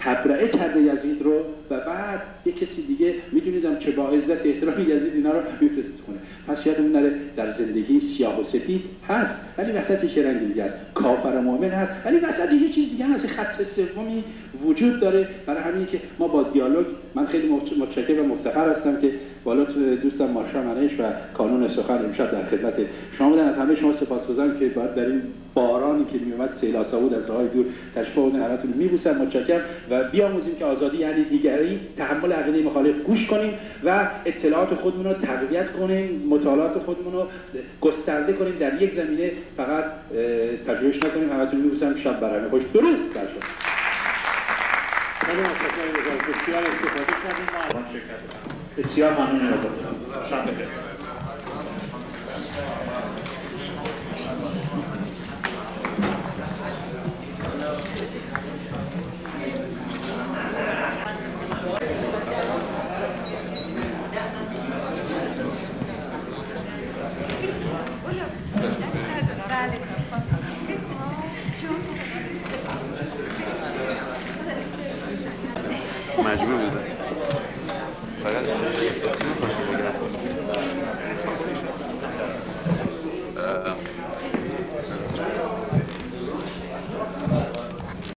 تبرئه کرده یزید رو و بعد یه کسی دیگه میدونیدم چه با عزت احترام یزید اینا رو میفرسته خونه. پس یاد نره در زندگی سیاه و سفید هست ولی وسطش یه رنگ دیگه است. کافر و مؤمن هست ولی وسط یه چیز دیگه هست. خط سومی وجود داره. برای همین که ما با دیالوگ من خیلی متشکر و مفتخر هستم که بالا دوستم مارشا منش و کانون سخن امشب در خدمت شما بودن. از همه شما سپاسگزارم که باید در این بارانی که میومد سیل بود از راه دور تشفا بودن همتون میبوسم. متشکرم. و بیاموزیم که آزادی یعنی دیگری تحمل عقیده مخالف گوش کنیم و اطلاعات خودمون رو تقویت کنیم مطالعات خودمون رو گسترده کنیم. در یک زمینه فقط تجربهش نکنیم. همتون میبوسم. شب برای خوش. درود بر بسیار استفاده کردیم بسیار ممنون